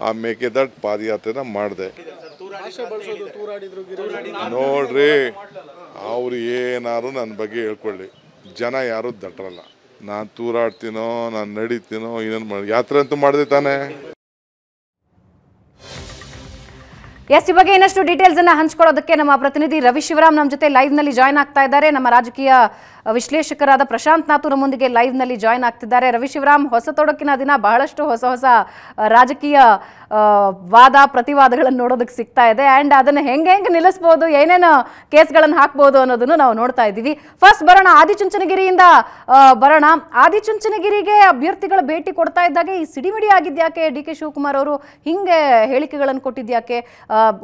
ಆ ಮೇಕೆದಾಟ್ ಪಾದಯಾತ್ರೆನ ಮಾಡಿದೆ. ನೋಡ್ರಿ ಅವ್ರು ಏನಾರು ನನ್ನ ಬಗ್ಗೆ ಹೇಳ್ಕೊಳ್ಳಿ. ಜನ ಯಾರು ದಟ್ಟರಲ್ಲ ನಾನು ತೂರಾಡ್ತೀನೋ ನಾನು ನಡೀತೀನೋ ಇನ್ನೇನು ಮಾಡಿ ಯಾತ್ರೆ ಅಂತೂ ಮಾಡಿದೆ ತಾನೆ. ಎಸ್ ಈ ಬಗ್ಗೆ ಇನ್ನಷ್ಟು ಡೀಟೇಲ್ಸ್ ಅನ್ನ ಹಂಚ್ಕೊಳ್ಳೋದಕ್ಕೆ ನಮ್ಮ ಪ್ರತಿನಿಧಿ ರವಿ ಶಿವರಾಮ್ ನಮ್ಮ ಜೊತೆ ಲೈವ್ನಲ್ಲಿ ಜಾಯ್ನ್ ಆಗ್ತಾ ಇದ್ದಾರೆ. ನಮ್ಮ ರಾಜಕೀಯ ವಿಶ್ಲೇಷಕರಾದ ಪ್ರಶಾಂತ್ ನಾಥು ನಮ್ಮೊಂದಿಗೆ ಲೈವ್ನಲ್ಲಿ ಜಾಯ್ನ್ ಆಗ್ತಿದ್ದಾರೆ. ರವಿ ಶಿವರಾಮ್, ಹೊಸ ತೊಡಕಿನ ದಿನ, ಬಹಳಷ್ಟು ಹೊಸ ಹೊಸ ರಾಜಕೀಯ ವಾದ, ಪ್ರತಿವಾದಗಳನ್ನು ನೋಡೋದಕ್ಕೆ ಸಿಗ್ತಾ ಇದೆ. ಆ್ಯಂಡ್ ಅದನ್ನ ಹೆಂಗೆ ಹೆಂಗೆ ನಿಲ್ಲಿಸ್ಬೋದು, ಏನೇನು ಕೇಸ್ಗಳನ್ನು ಹಾಕ್ಬೋದು ಅನ್ನೋದನ್ನು ನಾವು ನೋಡ್ತಾ ಇದ್ದೀವಿ. ಫಸ್ಟ್ ಬರೋಣ ಆದಿಚುಂಚನಗಿರಿಯಿಂದ ಬರೋಣ. ಆದಿಚುಂಚನಗಿರಿಗೆ ಅಭ್ಯರ್ಥಿಗಳ ಭೇಟಿ ಕೊಡ್ತಾ ಇದ್ದಾಗ. ಈ ಸಿಡಿಮಿಡಿ ಆಗಿದ್ಯಾಕೆ? ಡಿ ಕೆ ಶಿವಕುಮಾರ್ ಅವರು ಹಿಂಗೆ ಹೇಳಿಕೆಗಳನ್ನು ಕೊಟ್ಟಿದ್ಯಾಕೆ?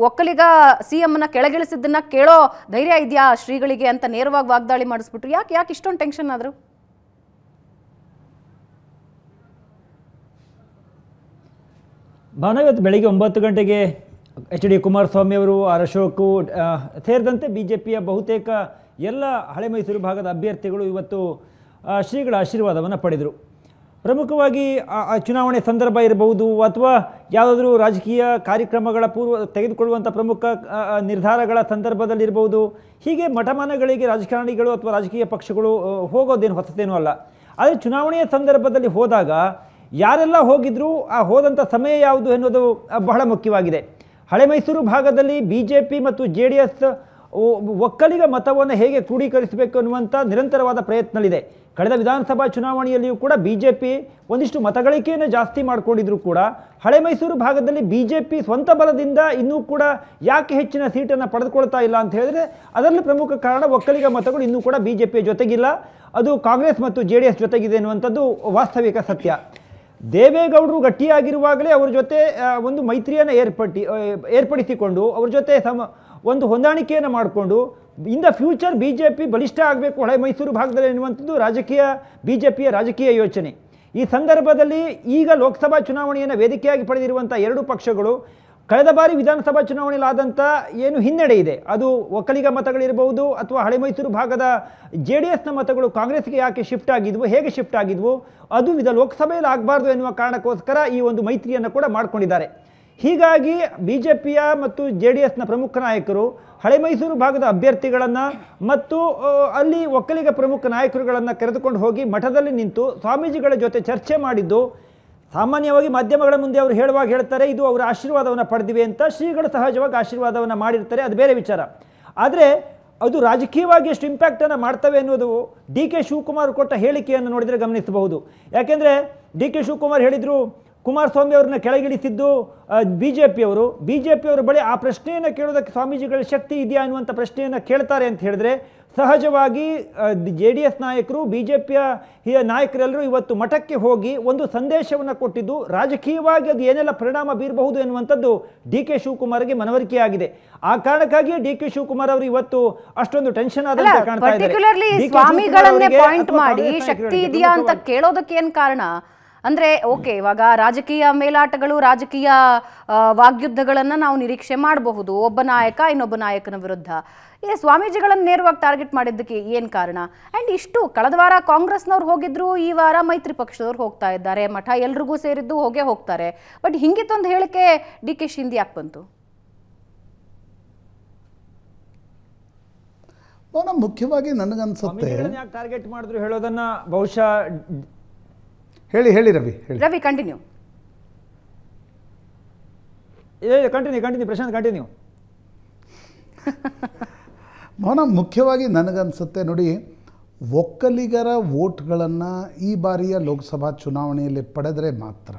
ಒಕ್ಕಲಿಗ ಸಿ ಎಮ್ನ ಕೆಳಗಿಳಿಸಿದ್ದನ್ನ ಕೇಳೋ ಧೈರ್ಯ ಇದೆಯಾ ಶ್ರೀಗಳಿಗೆ ಅಂತ ನೇರವಾಗಿ ವಾಗ್ದಾಳಿ ಮಾಡಿಸ್ಬಿಟ್ರು. ಯಾಕೆ ಯಾಕೆ ಇಷ್ಟೊಂದು ಟೆನ್ಷನ್ ಆದರು? ಭಾವನ ಇವತ್ತು ಬೆಳಿಗ್ಗೆ ಒಂಬತ್ತು ಗಂಟೆಗೆ ಎಚ್ ಡಿ ಕುಮಾರಸ್ವಾಮಿ ಅವರು, ಆರ್ ಅಶೋಕು ಸೇರಿದಂತೆ ಬಿ ಜೆ ಪಿಯ ಬಹುತೇಕ ಎಲ್ಲ ಹಳೆ ಮೈಸೂರು ಭಾಗದ ಅಭ್ಯರ್ಥಿಗಳು ಇವತ್ತು ಶ್ರೀಗಳ ಆಶೀರ್ವಾದವನ್ನು ಪಡೆದರು. ಪ್ರಮುಖವಾಗಿ ಆ ಚುನಾವಣೆ ಸಂದರ್ಭ ಇರಬಹುದು ಅಥವಾ ಯಾವುದಾದ್ರೂ ರಾಜಕೀಯ ಕಾರ್ಯಕ್ರಮಗಳ ಪೂರ್ವ ತೆಗೆದುಕೊಳ್ಳುವಂಥ ಪ್ರಮುಖ ನಿರ್ಧಾರಗಳ ಸಂದರ್ಭದಲ್ಲಿರ್ಬೋದು ಹೀಗೆ ಮಠಮಾನಗಳಿಗೆ ರಾಜಕಾರಣಿಗಳು ಅಥವಾ ರಾಜಕೀಯ ಪಕ್ಷಗಳು ಹೋಗೋದೇನು ಹೊಸತೇನೂ ಅಲ್ಲ. ಆದರೆ ಚುನಾವಣೆಯ ಸಂದರ್ಭದಲ್ಲಿ ಹೋದಾಗ ಯಾರೆಲ್ಲ ಹೋಗಿದ್ರು ಆ ಹೋದಂಥ ಸಮಯ ಯಾವುದು ಎನ್ನುವುದು ಬಹಳ ಮುಖ್ಯವಾಗಿದೆ. ಹಳೆ ಮೈಸೂರು ಭಾಗದಲ್ಲಿ ಬಿ ಜೆ ಪಿ ಮತ್ತು ಜೆ ಡಿ ಎಸ್ ಒಕ್ಕಲಿಗ ಮತವನ್ನು ಹೇಗೆ ಕ್ರೋಢೀಕರಿಸಬೇಕು ಅನ್ನುವಂಥ ನಿರಂತರವಾದ ಪ್ರಯತ್ನಗಳಿದೆ. ಕಳೆದ ವಿಧಾನಸಭಾ ಚುನಾವಣೆಯಲ್ಲಿಯೂ ಕೂಡ ಬಿ ಜೆ ಪಿ ಒಂದಿಷ್ಟು ಮತಗಳಿಕೆಯನ್ನು ಜಾಸ್ತಿ ಮಾಡಿಕೊಂಡಿದ್ರು ಕೂಡ ಹಳೆ ಮೈಸೂರು ಭಾಗದಲ್ಲಿ ಬಿ ಜೆ ಪಿ ಸ್ವಂತ ಬಲದಿಂದ ಇನ್ನೂ ಕೂಡ ಯಾಕೆ ಹೆಚ್ಚಿನ ಸೀಟನ್ನು ಪಡೆದುಕೊಳ್ತಾ ಇಲ್ಲ ಅಂತ ಹೇಳಿದ್ರೆ ಅದರಲ್ಲಿ ಪ್ರಮುಖ ಕಾರಣ ಒಕ್ಕಲಿಗ ಮತಗಳು ಇನ್ನೂ ಕೂಡ ಬಿ ಜೆ ಪಿಯ ಜೊತೆಗಿಲ್ಲ. ಅದು ಕಾಂಗ್ರೆಸ್ ಮತ್ತು ಜೆ ಡಿ ಎಸ್ ಜೊತೆಗಿದೆ ಎನ್ನುವಂಥದ್ದು ವಾಸ್ತವಿಕ ಸತ್ಯ. ದೇವೇಗೌಡರು ಗಟ್ಟಿಯಾಗಿರುವಾಗಲೇ ಅವರ ಜೊತೆ ಒಂದು ಮೈತ್ರಿಯನ್ನು ಏರ್ಪಟ್ಟಿ, ಏರ್ಪಡಿಸಿಕೊಂಡು ಅವ್ರ ಜೊತೆ ಸಮ, ಒಂದು ಹೊಂದಾಣಿಕೆಯನ್ನು ಮಾಡಿಕೊಂಡು in the future B J P ಬಲಿಷ್ಠ ಆಗಬೇಕು ಹಳೆ ಮೈಸೂರು ಭಾಗದಲ್ಲಿ ಎನ್ನುವಂಥದ್ದು ರಾಜಕೀಯ ಬಿ ಜೆ ಪಿಯ ರಾಜಕೀಯ ಯೋಚನೆ. ಈ ಸಂದರ್ಭದಲ್ಲಿ ಈಗ ಲೋಕಸಭಾ ಚುನಾವಣೆಯನ್ನು ವೇದಿಕೆಯಾಗಿ ಪಡೆದಿರುವಂಥ ಎರಡು ಪಕ್ಷಗಳು ಕಳೆದ ಬಾರಿ ವಿಧಾನಸಭಾ ಚುನಾವಣೆಯಲ್ಲಿ ಆದಂಥ ಏನು ಹಿನ್ನಡೆ ಇದೆ. ಅದು ಒಕ್ಕಲಿಗ ಮತಗಳಿರಬಹುದು ಅಥವಾ ಹಳೆ ಮೈಸೂರು ಭಾಗದ ಜೆ ಡಿ ಎಸ್ನ ಮತಗಳು ಕಾಂಗ್ರೆಸ್ಗೆ ಯಾಕೆ ಶಿಫ್ಟ್ ಆಗಿದ್ವು, ಹೇಗೆ ಶಿಫ್ಟ್ ಆಗಿದ್ವು, ಅದು ವಿಧ ಲೋಕಸಭೆಯಲ್ಲಿ ಆಗಬಾರ್ದು ಎನ್ನುವ ಕಾರಣಕ್ಕೋಸ್ಕರ ಈ ಒಂದು ಮೈತ್ರಿಯನ್ನು ಕೂಡ ಮಾಡಿಕೊಂಡಿದ್ದಾರೆ. ಹೀಗಾಗಿ ಬಿ ಜೆ ಪಿಯ ಮತ್ತು ಜೆ ಡಿ ಎಸ್ನ ಪ್ರಮುಖ ನಾಯಕರು ಹಳೆ ಮೈಸೂರು ಭಾಗದ ಅಭ್ಯರ್ಥಿಗಳನ್ನು ಮತ್ತು ಅಲ್ಲಿ ಒಕ್ಕಲಿಗ ಪ್ರಮುಖ ನಾಯಕರುಗಳನ್ನು ಕರೆದುಕೊಂಡು ಹೋಗಿ ಮಠದಲ್ಲಿ ನಿಂತು ಸ್ವಾಮೀಜಿಗಳ ಜೊತೆ ಚರ್ಚೆ ಮಾಡಿದ್ದು, ಸಾಮಾನ್ಯವಾಗಿ ಮಾಧ್ಯಮಗಳ ಮುಂದೆ ಅವರು ಹೇಳುವಾಗ ಹೇಳ್ತಾರೆ, ಇದು ಅವರ ಆಶೀರ್ವಾದವನ್ನು ಪಡೆದಿವೆ ಅಂತ ಶ್ರೀಗಳು ಸಹಜವಾಗಿ ಆಶೀರ್ವಾದವನ್ನು ಮಾಡಿರ್ತಾರೆ, ಅದು ಬೇರೆ ವಿಚಾರ. ಆದರೆ, ಅದು ರಾಜಕೀಯವಾಗಿ ಎಷ್ಟು ಇಂಪ್ಯಾಕ್ಟನ್ನು ಮಾಡ್ತವೆ ಅನ್ನೋದು ಡಿ ಕೆ ಶಿವಕುಮಾರ್ ಕೊಟ್ಟ ಹೇಳಿಕೆಯನ್ನು ನೋಡಿದರೆ ಗಮನಿಸಬಹುದು. ಯಾಕೆಂದರೆ, ಡಿ ಕೆ ಶಿವಕುಮಾರ್ ಹೇಳಿದರು ಕುಮಾರಸ್ವಾಮಿ ಅವ್ರನ್ನ ಕೆಳಗಿಳಿಸಿದ್ದು ಬಿ ಜೆ ಪಿಯವರು ಬಿ ಜೆ ಪಿಯವರು ಬಳಿ ಆ ಪ್ರಶ್ನೆಯನ್ನು ಕೇಳೋದಕ್ಕೆ ಸ್ವಾಮೀಜಿಗಳ ಶಕ್ತಿ ಇದೆಯಾ ಅನ್ನುವಂಥ ಪ್ರಶ್ನೆಯನ್ನು ಕೇಳ್ತಾರೆ ಅಂತ ಹೇಳಿದ್ರೆ ಸಹಜವಾಗಿ ಜೆ ಡಿ ಎಸ್ ನಾಯಕರು ಬಿ ಜೆ ಪಿಯ ನಾಯಕರೆಲ್ಲರೂ ಇವತ್ತು ಮಠಕ್ಕೆ ಹೋಗಿ ಒಂದು ಸಂದೇಶವನ್ನು ಕೊಟ್ಟಿದ್ದು ರಾಜಕೀಯವಾಗಿ ಅದು ಏನೆಲ್ಲ ಪರಿಣಾಮ ಬೀರಬಹುದು ಎನ್ನುವಂಥದ್ದು ಡಿ ಕೆ ಶಿವಕುಮಾರ್ಗೆ ಮನವರಿಕೆಯಾಗಿದೆ. ಆ ಕಾರಣಕ್ಕಾಗಿಯೇ ಡಿ ಕೆ ಶಿವಕುಮಾರ್ ಅವರು ಇವತ್ತು ಅಷ್ಟೊಂದು ಟೆನ್ಷನ್ ಆದರೆ ಆದಂತೆ ಕಾಣ್ತಾ ಇದ್ದಾರೆ. ಮಾಡಿ ಶಕ್ತಿ ಇದೆಯಾ ಅಂತ ಕೇಳೋದಕ್ಕೆ ಏನು ಕಾರಣ? ಅಂದ್ರೆ ಓಕೆ ಇವಾಗ ರಾಜಕೀಯ ಮೇಲಾಟಗಳು ರಾಜಕೀಯ ವಾಗ್ಯುದ್ಧಗಳನ್ನು ನಾವು ನಿರೀಕ್ಷೆ ಮಾಡಬಹುದು. ಒಬ್ಬ ನಾಯಕ ಇನ್ನೊಬ್ಬ ನಾಯಕನ ವಿರುದ್ಧ. ಏ ಸ್ವಾಮೀಜಿಗಳನ್ನು ನೇರವಾಗಿ ಟಾರ್ಗೆಟ್ ಮಾಡಿದ್ದಕ್ಕೆ ಏನು ಕಾರಣ? ಅಂಡ್ ಇಷ್ಟು ಕಳೆದ ವಾರ ಕಾಂಗ್ರೆಸ್ನವ್ರು ಹೋಗಿದ್ರು ಈ ವಾರ ಮೈತ್ರಿ ಪಕ್ಷದವ್ರು ಹೋಗ್ತಾ ಇದ್ದಾರೆ. ಮಠ ಎಲ್ರಿಗೂ ಸೇರಿದ್ದು ಹೋಗೇ ಹೋಗ್ತಾರೆ. ಬಟ್ ಹಿಂಗಿತ್ತೊಂದು ಹೇಳಿಕೆ ಡಿ ಕೆ ಶಿಂದಿ ಯಾಕೆ ಬಂತು? ಮುಖ್ಯವಾಗಿ ನನಗನ್ಸುತ್ತೆ ಟಾರ್ಗೆಟ್ ಮಾಡಿದ್ರು ಹೇಳೋದನ್ನ ಬಹುಶಃ ಹೇಳಿ ಹೇಳಿ ರವಿ ಹೇಳಿ. Ravi continue continue continue Prashanth continue ಮೌನ ಮುಖ್ಯವಾಗಿ ನನಗನ್ಸುತ್ತೆ ನೋಡಿ ಒಕ್ಕಲಿಗರ ವೋಟ್ಗಳನ್ನು ಈ ಬಾರಿಯ ಲೋಕಸಭಾ ಚುನಾವಣೆಯಲ್ಲಿ ಪಡೆದರೆ ಮಾತ್ರ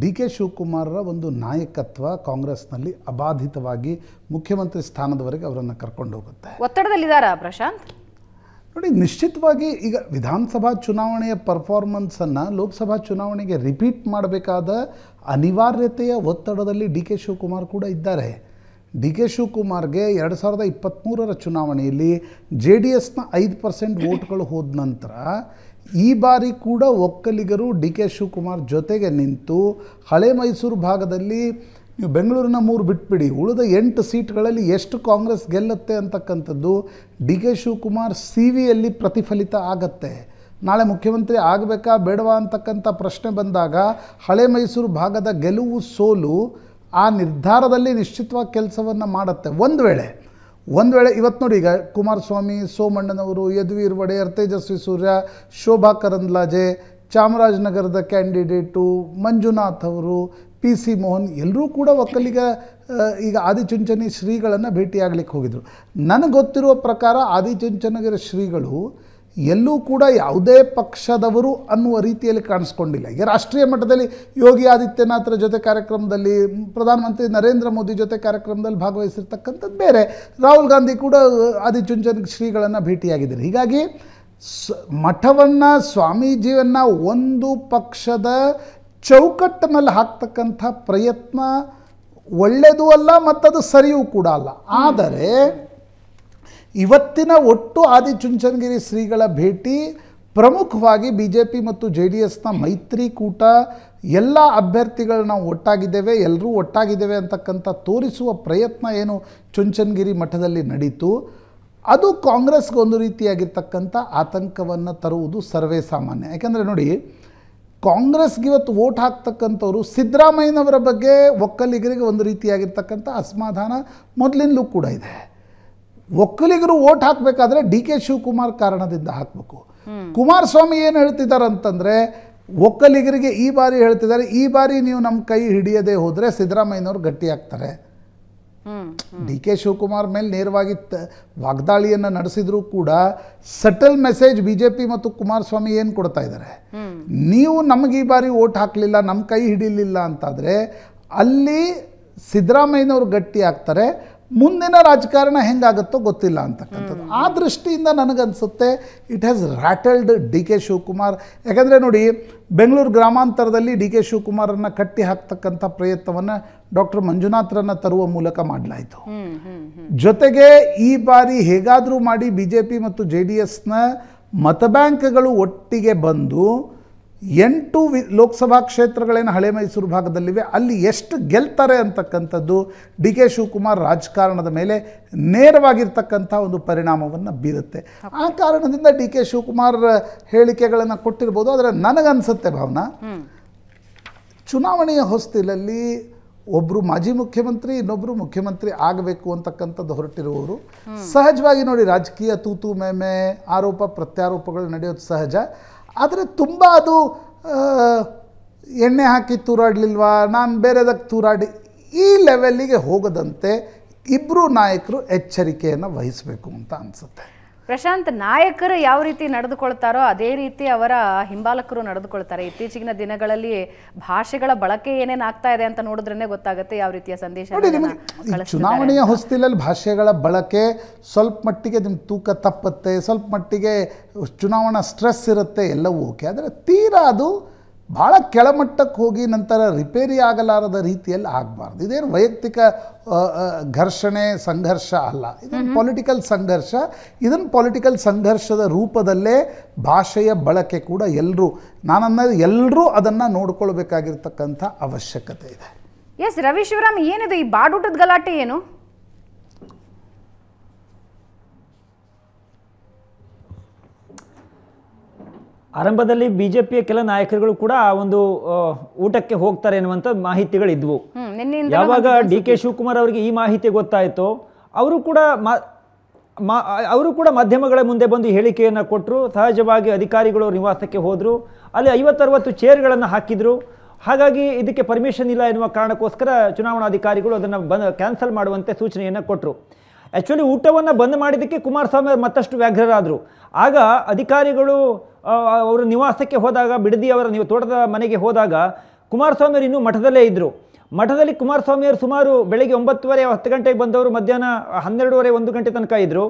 ಡಿ ಕೆ ಶಿವಕುಮಾರರ ಒಂದು ನಾಯಕತ್ವ ಕಾಂಗ್ರೆಸ್ನಲ್ಲಿ ಅಬಾಧಿತವಾಗಿ ಮುಖ್ಯಮಂತ್ರಿ ಸ್ಥಾನದವರೆಗೆ ಅವರನ್ನು ಕರ್ಕೊಂಡು ಹೋಗುತ್ತೆ. ಒತ್ತಡದಲ್ಲಿದ್ದಾರಾ ಪ್ರಶಾಂತ್? ನೋಡಿ, ನಿಶ್ಚಿತವಾಗಿ ಈಗ ವಿಧಾನಸಭಾ ಚುನಾವಣೆಯ ಪರ್ಫಾರ್ಮೆನ್ಸನ್ನು ಲೋಕಸಭಾ ಚುನಾವಣೆಗೆ ರಿಪೀಟ್ ಮಾಡಬೇಕಾದ ಅನಿವಾರ್ಯತೆಯ ಒತ್ತಡದಲ್ಲಿ ಡಿ ಕೆ ಶಿವಕುಮಾರ್ ಕೂಡ ಇದ್ದಾರೆ. ಡಿ ಕೆ ಶಿವಕುಮಾರ್ಗೆ ಎರಡು ಸಾವಿರದ ಇಪ್ಪತ್ತ್ಮೂರರ ಚುನಾವಣೆಯಲ್ಲಿ ಜೆ ಡಿ ಎಸ್ನ ಐದು ಪರ್ಸೆಂಟ್ ವೋಟ್ಗಳು ಹೋದ ನಂತರ ಈ ಬಾರಿ ಕೂಡ ಒಕ್ಕಲಿಗರು ಡಿ ಕೆ ಶಿವಕುಮಾರ್ ಜೊತೆಗೆ ನಿಂತು ಹಳೆ ಮೈಸೂರು ಭಾಗದಲ್ಲಿ ನೀವು ಬೆಂಗಳೂರಿನ ಮೂರು ಬಿಟ್ಬಿಡಿ. ಉಳಿದ ಎಂಟು ಸೀಟ್ಗಳಲ್ಲಿ ಎಷ್ಟು ಕಾಂಗ್ರೆಸ್ ಗೆಲ್ಲುತ್ತೆ ಅಂತಕ್ಕಂಥದ್ದು ಡಿ ಕೆ ಶಿವಕುಮಾರ್ ಸಿ ವಿಯಲ್ಲಿ ಪ್ರತಿಫಲಿತ ಆಗತ್ತೆ. ನಾಳೆ ಮುಖ್ಯಮಂತ್ರಿ ಆಗಬೇಕಾ ಬೇಡವಾ ಅಂತಕ್ಕಂಥ ಪ್ರಶ್ನೆ ಬಂದಾಗ ಹಳೆ ಮೈಸೂರು ಭಾಗದ ಗೆಲುವು ಸೋಲು ಆ ನಿರ್ಧಾರದಲ್ಲಿ ನಿಶ್ಚಿತವಾಗಿ ಕೆಲಸವನ್ನು ಮಾಡುತ್ತೆ. ಒಂದು ವೇಳೆ ಒಂದು ವೇಳೆ ಇವತ್ತು ನೋಡಿ ಈಗ ಕುಮಾರಸ್ವಾಮಿ, ಸೋಮಣ್ಣನವರು, ಯದುವೀರ್ ಒಡೆಯರ್, ತೇಜಸ್ವಿ ಸೂರ್ಯ, ಶೋಭಾ ಕರಂದ್ಲಾಜೆ, ಚಾಮರಾಜನಗರದ ಕ್ಯಾಂಡಿಡೇಟು, ಮಂಜುನಾಥ್ ಅವರು ಪಿ ಸಿ ಮೋಹನ್ ಎಲ್ಲರೂ ಕೂಡ ಒಕ್ಕಲಿಗ ಈಗ ಆದಿಚುಂಚನಿ ಶ್ರೀಗಳನ್ನು ಭೇಟಿಯಾಗಲಿಕ್ಕೆ ಹೋಗಿದ್ರು. ನನಗೆ ಗೊತ್ತಿರುವ ಪ್ರಕಾರ ಆದಿಚುಂಚನಗಿರಿ ಶ್ರೀಗಳು ಎಲ್ಲೂ ಕೂಡ ಯಾವುದೇ ಪಕ್ಷದವರು ಅನ್ನುವ ರೀತಿಯಲ್ಲಿ ಕಾಣಿಸ್ಕೊಂಡಿಲ್ಲ. ಈಗ ರಾಷ್ಟ್ರೀಯ ಮಟ್ಟದಲ್ಲಿ ಯೋಗಿ ಆದಿತ್ಯನಾಥರ ಜೊತೆ ಕಾರ್ಯಕ್ರಮದಲ್ಲಿ, ಪ್ರಧಾನಮಂತ್ರಿ ನರೇಂದ್ರ ಮೋದಿ ಜೊತೆ ಕಾರ್ಯಕ್ರಮದಲ್ಲಿ ಭಾಗವಹಿಸಿರ್ತಕ್ಕಂಥದ್ದು ಬೇರೆ. ರಾಹುಲ್ ಗಾಂಧಿ ಕೂಡ ಆದಿಚುಂಚನ ಶ್ರೀಗಳನ್ನು ಭೇಟಿಯಾಗಿದ್ದಾರೆ. ಹೀಗಾಗಿ ಸ್ ಮಠವನ್ನು, ಸ್ವಾಮೀಜಿಯನ್ನು ಒಂದು ಪಕ್ಷದ ಚೌಕಟ್ಟಿನಲ್ಲಿ ಹಾಕ್ತಕ್ಕಂಥ ಪ್ರಯತ್ನ ಒಳ್ಳೆಯದು ಅಲ್ಲ, ಮತ್ತದು ಸರಿಯೂ ಕೂಡ ಅಲ್ಲ. ಆದರೆ ಇವತ್ತಿನ ಒಟ್ಟು ಆದಿಚುಂಚನಗಿರಿ ಶ್ರೀಗಳ ಭೇಟಿ, ಪ್ರಮುಖವಾಗಿ ಬಿ ಜೆ ಪಿ ಮತ್ತು ಜೆ ಡಿ ಎಸ್ನ ಮೈತ್ರಿಕೂಟ ಎಲ್ಲ ಅಭ್ಯರ್ಥಿಗಳು ನಾವು ಒಟ್ಟಾಗಿದ್ದೇವೆ, ಎಲ್ಲರೂ ಒಟ್ಟಾಗಿದ್ದೇವೆ ಅಂತಕ್ಕಂಥ ತೋರಿಸುವ ಪ್ರಯತ್ನ ಏನು ಚುಂಚನಗಿರಿ ಮಠದಲ್ಲಿ ನಡೀತು. ಅದು ಕಾಂಗ್ರೆಸ್ಗೆ ಒಂದು ರೀತಿಯಾಗಿರ್ತಕ್ಕಂಥ ಆತಂಕವನ್ನು ತರುವುದು ಸರ್ವೇ ಸಾಮಾನ್ಯ. ಯಾಕೆಂದರೆ ನೋಡಿ ಕಾಂಗ್ರೆಸ್ಗೆ ಇವತ್ತು ವೋಟ್ ಹಾಕ್ತಕ್ಕಂಥವ್ರು ಸಿದ್ದರಾಮಯ್ಯನವರ ಬಗ್ಗೆ ಒಕ್ಕಲಿಗರಿಗೆ ಒಂದು ರೀತಿಯಾಗಿರ್ತಕ್ಕಂಥ ಅಸಮಾಧಾನ ಮೊದಲಿಂದಲೂ ಕೂಡ ಇದೆ. ಒಕ್ಕಲಿಗರು ವೋಟ್ ಹಾಕಬೇಕಾದ್ರೆ ಡಿ ಕೆ ಶಿವಕುಮಾರ್ ಕಾರಣದಿಂದ ಹಾಕಬೇಕು. ಕುಮಾರಸ್ವಾಮಿ ಏನು ಹೇಳ್ತಿದ್ದಾರೆ ಅಂತಂದರೆ ಒಕ್ಕಲಿಗರಿಗೆ ಈ ಬಾರಿ ಹೇಳ್ತಿದ್ದಾರೆ, ಈ ಬಾರಿ ನೀವು ನಮ್ಮ ಕೈ ಹಿಡಿಯದೇ ಹೋದರೆ ಸಿದ್ದರಾಮಯ್ಯನವರು ಗಟ್ಟಿ ಆಗ್ತಾರೆ ಹ್ಮ್ ಡಿ ಕೆ ಶಿವಕುಮಾರ್ ಮೇಲೆ ನೇರವಾಗಿ ವಾಗ್ದಾಳಿಯನ್ನು ನಡೆಸಿದರೂ ಕೂಡ subtle message B J P ಮತ್ತು ಕುಮಾರಸ್ವಾಮಿ ಏನು ಕೊಡ್ತಾ ಇದ್ದಾರೆ ನೀವು ನಮಗೆ ಈ ಬಾರಿ ಓಟ್ ಹಾಕಲಿಲ್ಲ ನಮ್ಮ ಕೈ ಹಿಡಿಲಿಲ್ಲ ಅಂತಾದರೆ ಅಲ್ಲಿ ಸಿದ್ದರಾಮಯ್ಯನವರು ಗಟ್ಟಿ ಆಗ್ತಾರೆ ಮುಂದಿನ ರಾಜಕಾರಣ ಹೆಂಗಾಗುತ್ತೋ ಗೊತ್ತಿಲ್ಲ ಅಂತಕ್ಕಂಥದ್ದು. ಆ ದೃಷ್ಟಿಯಿಂದ ನನಗನ್ಸುತ್ತೆ it has rattled D K Shivakumar. ಯಾಕಂದರೆ ನೋಡಿ ಬೆಂಗಳೂರು ಗ್ರಾಮಾಂತರದಲ್ಲಿ ಡಿ ಕೆ ಶಿವಕುಮಾರನ್ನು ಕಟ್ಟಿ ಹಾಕ್ತಕ್ಕಂಥ ಪ್ರಯತ್ನವನ್ನು ಡಾಕ್ಟರ್ ಮಂಜುನಾಥ್ರನ್ನು ತರುವ ಮೂಲಕ ಮಾಡಲಾಯಿತು. ಜೊತೆಗೆ ಈ ಬಾರಿ ಹೇಗಾದರೂ ಮಾಡಿ ಬಿ ಜೆ ಪಿ ಮತ್ತು ಜೆ ಡಿ ಎಸ್ನ ಮತಬ್ಯಾಂಕ್ಗಳು ಒಟ್ಟಿಗೆ ಬಂದು ಎಂಟು ವಿ ಲೋಕಸಭಾ ಕ್ಷೇತ್ರಗಳೇನು ಹಳೆ ಮೈಸೂರು ಭಾಗದಲ್ಲಿವೆ ಅಲ್ಲಿ ಎಷ್ಟು ಗೆಲ್ತಾರೆ ಅಂತಕ್ಕಂಥದ್ದು ಡಿ ಕೆ ಶಿವಕುಮಾರ್ ರಾಜಕಾರಣದ ಮೇಲೆ ನೇರವಾಗಿರ್ತಕ್ಕಂಥ ಒಂದು ಪರಿಣಾಮವನ್ನು ಬೀರುತ್ತೆ. ಆ ಕಾರಣದಿಂದ ಡಿ ಕೆ ಶಿವಕುಮಾರ್ ಹೇಳಿಕೆಗಳನ್ನು ಕೊಟ್ಟಿರ್ಬೋದು ಆದರೆ ನನಗನ್ಸುತ್ತೆ ಭಾವನಾ ಚುನಾವಣೆಯ ಹೊಸ್ತಿಲಲ್ಲಿ ಒಬ್ಬರು ಮಾಜಿ ಮುಖ್ಯಮಂತ್ರಿ ಇನ್ನೊಬ್ಬರು ಮುಖ್ಯಮಂತ್ರಿ ಆಗಬೇಕು ಅಂತಕ್ಕಂಥದ್ದು ಹೊರಟಿರುವವರು. ಸಹಜವಾಗಿ ನೋಡಿ ರಾಜಕೀಯ ತೂತು ಮೇಮೆ ಆರೋಪ ಪ್ರತ್ಯಾರೋಪಗಳು ನಡೆಯೋದು ಸಹಜ. ಆದರೆ ತುಂಬ ಅದು ಎಣ್ಣೆ ಹಾಕಿ ತೂರಾಡಲಿಲ್ವಾ, ನಾನು ಬೇರೆದಕ್ಕೆ ತೂರಾಡಿ, ಈ ಲೆವೆಲ್ಲಿಗೆ ಹೋಗದಂತೆ ಇಬ್ಬರು ನಾಯಕರು ಎಚ್ಚರಿಕೆಯನ್ನು ವಹಿಸಬೇಕು ಅಂತ ಅನಿಸುತ್ತೆ. ಪ್ರಶಾಂತ್ ನಾಯಕರು ಯಾವ ರೀತಿ ನಡೆದುಕೊಳ್ತಾರೋ ಅದೇ ರೀತಿ ಅವರ ಹಿಂಬಾಲಕರು ನಡೆದುಕೊಳ್ತಾರೆ. ಇತ್ತೀಚಿನ ದಿನಗಳಲ್ಲಿ ಭಾಷೆಗಳ ಬಳಕೆ ಏನೇನು ಆಗ್ತಾ ಇದೆ ಅಂತ ನೋಡಿದ್ರೆ ಗೊತ್ತಾಗುತ್ತೆ ಯಾವ ರೀತಿಯ ಸಂದೇಶ ಚುನಾವಣೆಯ ಹೊಸ್ತಿಲಲ್ಲಿ ಭಾಷೆಗಳ ಬಳಕೆ ಸ್ವಲ್ಪ ಮಟ್ಟಿಗೆ ನಿಮ್ಮ ತೂಕ ತಪ್ಪುತ್ತೆ ಸ್ವಲ್ಪ ಮಟ್ಟಿಗೆ ಚುನಾವಣಾ ಸ್ಟ್ರೆಸ್ ಇರುತ್ತೆ ಎಲ್ಲವೂ ಓಕೆ. ಆದರೆ ತೀರಾ ಅದು ಭಾಳ ಕೆಳಮಟ್ಟಕ್ಕೆ ಹೋಗಿ ನಂತರ ರಿಪೇರಿ ಆಗಲಾರದ ರೀತಿಯಲ್ಲಿ ಆಗಬಾರ್ದು. ಇದೇನು ವೈಯಕ್ತಿಕ ಘರ್ಷಣೆ ಸಂಘರ್ಷ ಅಲ್ಲ. ಇದನ್ನು ಪೊಲಿಟಿಕಲ್ ಸಂಘರ್ಷ. ಇದನ್ನು ಪೊಲಿಟಿಕಲ್ ಸಂಘರ್ಷದ ರೂಪದಲ್ಲೇ ಭಾಷೆಯ ಬಳಕೆ ಕೂಡ ಎಲ್ಲರೂ ನಾನನ್ನೋದು ಎಲ್ಲರೂ ಅದನ್ನು ನೋಡ್ಕೊಳ್ಬೇಕಾಗಿರ್ತಕ್ಕಂಥ ಅವಶ್ಯಕತೆ ಇದೆ. ಎಸ್ ರವಿಶಿವರಾಮ್ ಏನಿದೆ ಈ ಬಾಡೂಟದ ಗಲಾಟೆ ಏನು? ಆರಂಭದಲ್ಲಿ ಬಿಜೆಪಿಯ ಕೆಲ ನಾಯಕರುಗಳು ಕೂಡ ಆ ಒಂದು ಊಟಕ್ಕೆ ಹೋಗ್ತಾರೆ ಎನ್ನುವಂತ ಮಾಹಿತಿಗಳಿದ್ವು. ಯಾವಾಗ ಡಿ ಕೆ ಶಿವಕುಮಾರ್ ಅವರಿಗೆ ಈ ಮಾಹಿತಿ ಗೊತ್ತಾಯಿತು ಅವರು ಕೂಡ ಅವರು ಕೂಡ ಮಾಧ್ಯಮಗಳ ಮುಂದೆ ಬಂದು ಹೇಳಿಕೆಯನ್ನು ಕೊಟ್ಟರು ಸಹಜವಾಗಿ ಅಧಿಕಾರಿಗಳು ನಿವಾಸಕ್ಕೆ ಹೋದರು. ಅಲ್ಲಿ ಐವತ್ತರವತ್ತು ಚೇರ್ಗಳನ್ನು ಹಾಕಿದ್ರು. ಹಾಗಾಗಿ ಇದಕ್ಕೆ ಪರ್ಮಿಷನ್ ಇಲ್ಲ ಎನ್ನುವ ಕಾರಣಕ್ಕೋಸ್ಕರ ಚುನಾವಣಾಧಿಕಾರಿಗಳು ಅದನ್ನು ಬಂದ್ ಕ್ಯಾನ್ಸಲ್ ಮಾಡುವಂತೆ ಸೂಚನೆಯನ್ನು ಕೊಟ್ಟರು ಆ್ಯಕ್ಚುಲಿ ಊಟವನ್ನು ಬಂದ್ ಮಾಡಿದ್ದಕ್ಕೆ ಕುಮಾರಸ್ವಾಮಿ ಅವರು ಮತ್ತಷ್ಟು ವ್ಯಾಘ್ರರಾದರು. ಆಗ ಅಧಿಕಾರಿಗಳು ಅವರ ನಿವಾಸಕ್ಕೆ ಹೋದಾಗ, ಬಿಡದಿ ಅವರ ನೀವು ತೋಟದ ಮನೆಗೆ ಹೋದಾಗ ಕುಮಾರಸ್ವಾಮಿ ಅವರು ಇನ್ನೂ ಮಠದಲ್ಲೇ ಇದ್ದರು ಮಠದಲ್ಲಿ ಕುಮಾರಸ್ವಾಮಿಯವರು ಸುಮಾರು ಬೆಳಗ್ಗೆ ಒಂಬತ್ತುವರೆ, ಹತ್ತು ಗಂಟೆಗೆ ಬಂದವರು, ಮಧ್ಯಾಹ್ನ ಹನ್ನೆರಡೂವರೆ, ಒಂದು ಗಂಟೆ ತನಕ ಇದ್ದರು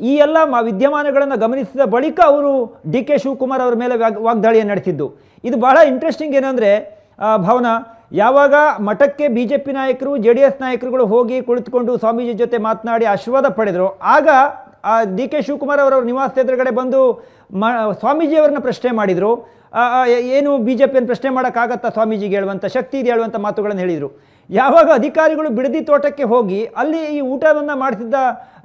ಈ ಎಲ್ಲ ಮ, ವಿದ್ಯಮಾನಗಳನ್ನು ಗಮನಿಸಿದ ಬಳಿಕ ಅವರು ಡಿ ಕೆ ಶಿವಕುಮಾರ್ ಅವರ ಮೇಲೆ ವಾಗ್ ವಾಗ್ದಾಳಿಯನ್ನು ನಡೆಸಿದ್ದು. ಇದು ಬಹಳ ಇಂಟ್ರೆಸ್ಟಿಂಗ್ ಏನಂದರೆ ಭಾವನಾ, ಯಾವಾಗ ಮಠಕ್ಕೆ ಬಿ ಜೆ ಪಿ ನಾಯಕರು, ಜೆ ಡಿ ಎಸ್ ನಾಯಕರುಗಳು ಹೋಗಿ ಕುಳಿತುಕೊಂಡು ಸ್ವಾಮೀಜಿ ಜೊತೆ ಮಾತನಾಡಿ ಆಶೀರ್ವಾದ ಪಡೆದರು, ಆಗ ಡಿ ಕೆ ಶಿವಕುಮಾರ್ ಅವರ ನಿವಾಸದ ಎದುರುಗಡೆ ಬಂದು ಮ ಸ್ವಾಮೀಜಿಯವರನ್ನ ಪ್ರಶ್ನೆ ಮಾಡಿದರು. ಆ, ಆ, ಏನು ಬಿ ಜೆ ಪಿಯನ್ನು ಪ್ರಶ್ನೆ ಮಾಡೋಕ್ಕಾಗತ್ತಾ ಸ್ವಾಮೀಜಿಗೆ ಹೇಳುವಂಥ ಶಕ್ತಿ ಇದೆ ಹೇಳುವಂಥ ಮಾತುಗಳನ್ನು ಹೇಳಿದರು. ಯಾವಾಗ ಅಧಿಕಾರಿಗಳು ಬಿಡದಿ ತೋಟಕ್ಕೆ ಹೋಗಿ ಅಲ್ಲಿ ಈ ಊಟವನ್ನು ಮಾಡಿಸಿದ್ದ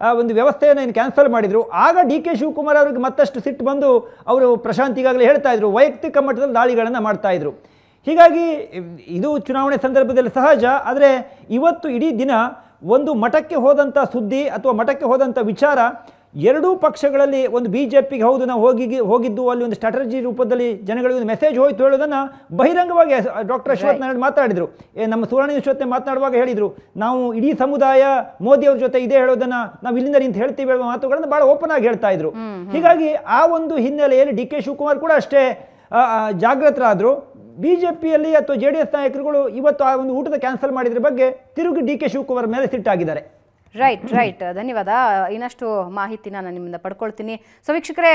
ಆ, ಒಂದು ವ್ಯವಸ್ಥೆಯನ್ನು ಏನು ಕ್ಯಾನ್ಸಲ್ ಮಾಡಿದರು. ಆಗ ಡಿ ಕೆ ಶಿವಕುಮಾರ್ ಅವರಿಗೆ ಮತ್ತಷ್ಟು ಸಿಟ್ಟು ಬಂದು ಅವರು ಪ್ರಶಾಂತ್ ಈಗಾಗಲೇ ಹೇಳ್ತಾ ಇದ್ರು ವೈಯಕ್ತಿಕ ಮಟ್ಟದಲ್ಲಿ ದಾಳಿಗಳನ್ನು ಮಾಡ್ತಾ ಇದ್ರು. ಹೀಗಾಗಿ ಇದು ಚುನಾವಣೆ ಸಂದರ್ಭದಲ್ಲಿ ಸಹಜ ಆದರೆ ಇವತ್ತು ಇಡೀ ದಿನ ಒಂದು ಮಠಕ್ಕೆ ಹೋದಂಥ ಸುದ್ದಿ ಅಥವಾ ಮಠಕ್ಕೆ ಹೋದಂಥ ವಿಚಾರ ಎರಡೂ ಪಕ್ಷಗಳಲ್ಲಿ ಒಂದು ಬಿ ಜೆ ಪಿಗೆ ಹೌದು ನಾವು ಹೋಗಿ ಹೋಗಿದ್ದು ಅಲ್ಲಿ ಒಂದು ಸ್ಟ್ರಾಟಜಿ ರೂಪದಲ್ಲಿ ಜನಗಳಿಗೆ ಒಂದು ಮೆಸೇಜ್ ಹೋಯ್ತು ಹೇಳೋದನ್ನು ಬಹಿರಂಗವಾಗಿ ಡಾಕ್ಟರ್ ಅಶ್ವಥ್ ನಾರಾಯಣ್ ಮಾತಾಡಿದರು. ಏ ನಮ್ಮ ಸುವರ್ಣ ಜೊತೆ ಮಾತನಾಡುವಾಗ ಹೇಳಿದರು ನಾವು ಇಡೀ ಸಮುದಾಯ ಮೋದಿಯವ್ರ ಜೊತೆ ಇದೇ ಹೇಳೋದನ್ನು ನಾವು ಇಲ್ಲಿಂದ ನಿಂತು ಹೇಳ್ತೀವಿ ಹೇಳುವ ಮಾತುಗಳನ್ನು ಭಾಳ ಓಪನ್ ಆಗಿ ಹೇಳ್ತಾ ಇದ್ರು. ಹೀಗಾಗಿ ಆ ಒಂದು ಹಿನ್ನೆಲೆಯಲ್ಲಿ ಡಿ ಕೆ ಶಿವಕುಮಾರ್ ಕೂಡ ಅಷ್ಟೇ ಜಾಗೃತರಾದರು ಬಿ ಜೆ ಪಿಯಲ್ಲಿ ಅಥವಾ ಜೆ ಡಿ ಎಸ್ ನಾಯಕರುಗಳು ಇವತ್ತು ಆ ಒಂದು ಊಟದ ಕ್ಯಾನ್ಸಲ್ ಮಾಡಿದ್ರ ಬಗ್ಗೆ ತಿರುಗಿ ಡಿ ಕೆ ಶಿವಕುಮಾರ್ ಮೇಲೆ ಸಿಟ್ಟಾಗಿದ್ದಾರೆ. ರೈಟ್ ರೈಟ್ ಧನ್ಯವಾದ. ಇನ್ನಷ್ಟು ಮಾಹಿತಿನ ನಾನು ನಿಮ್ಮಿಂದ ಪಡ್ಕೊಳ್ತೀನಿ. ಸೊ ವೀಕ್ಷಕರೇ,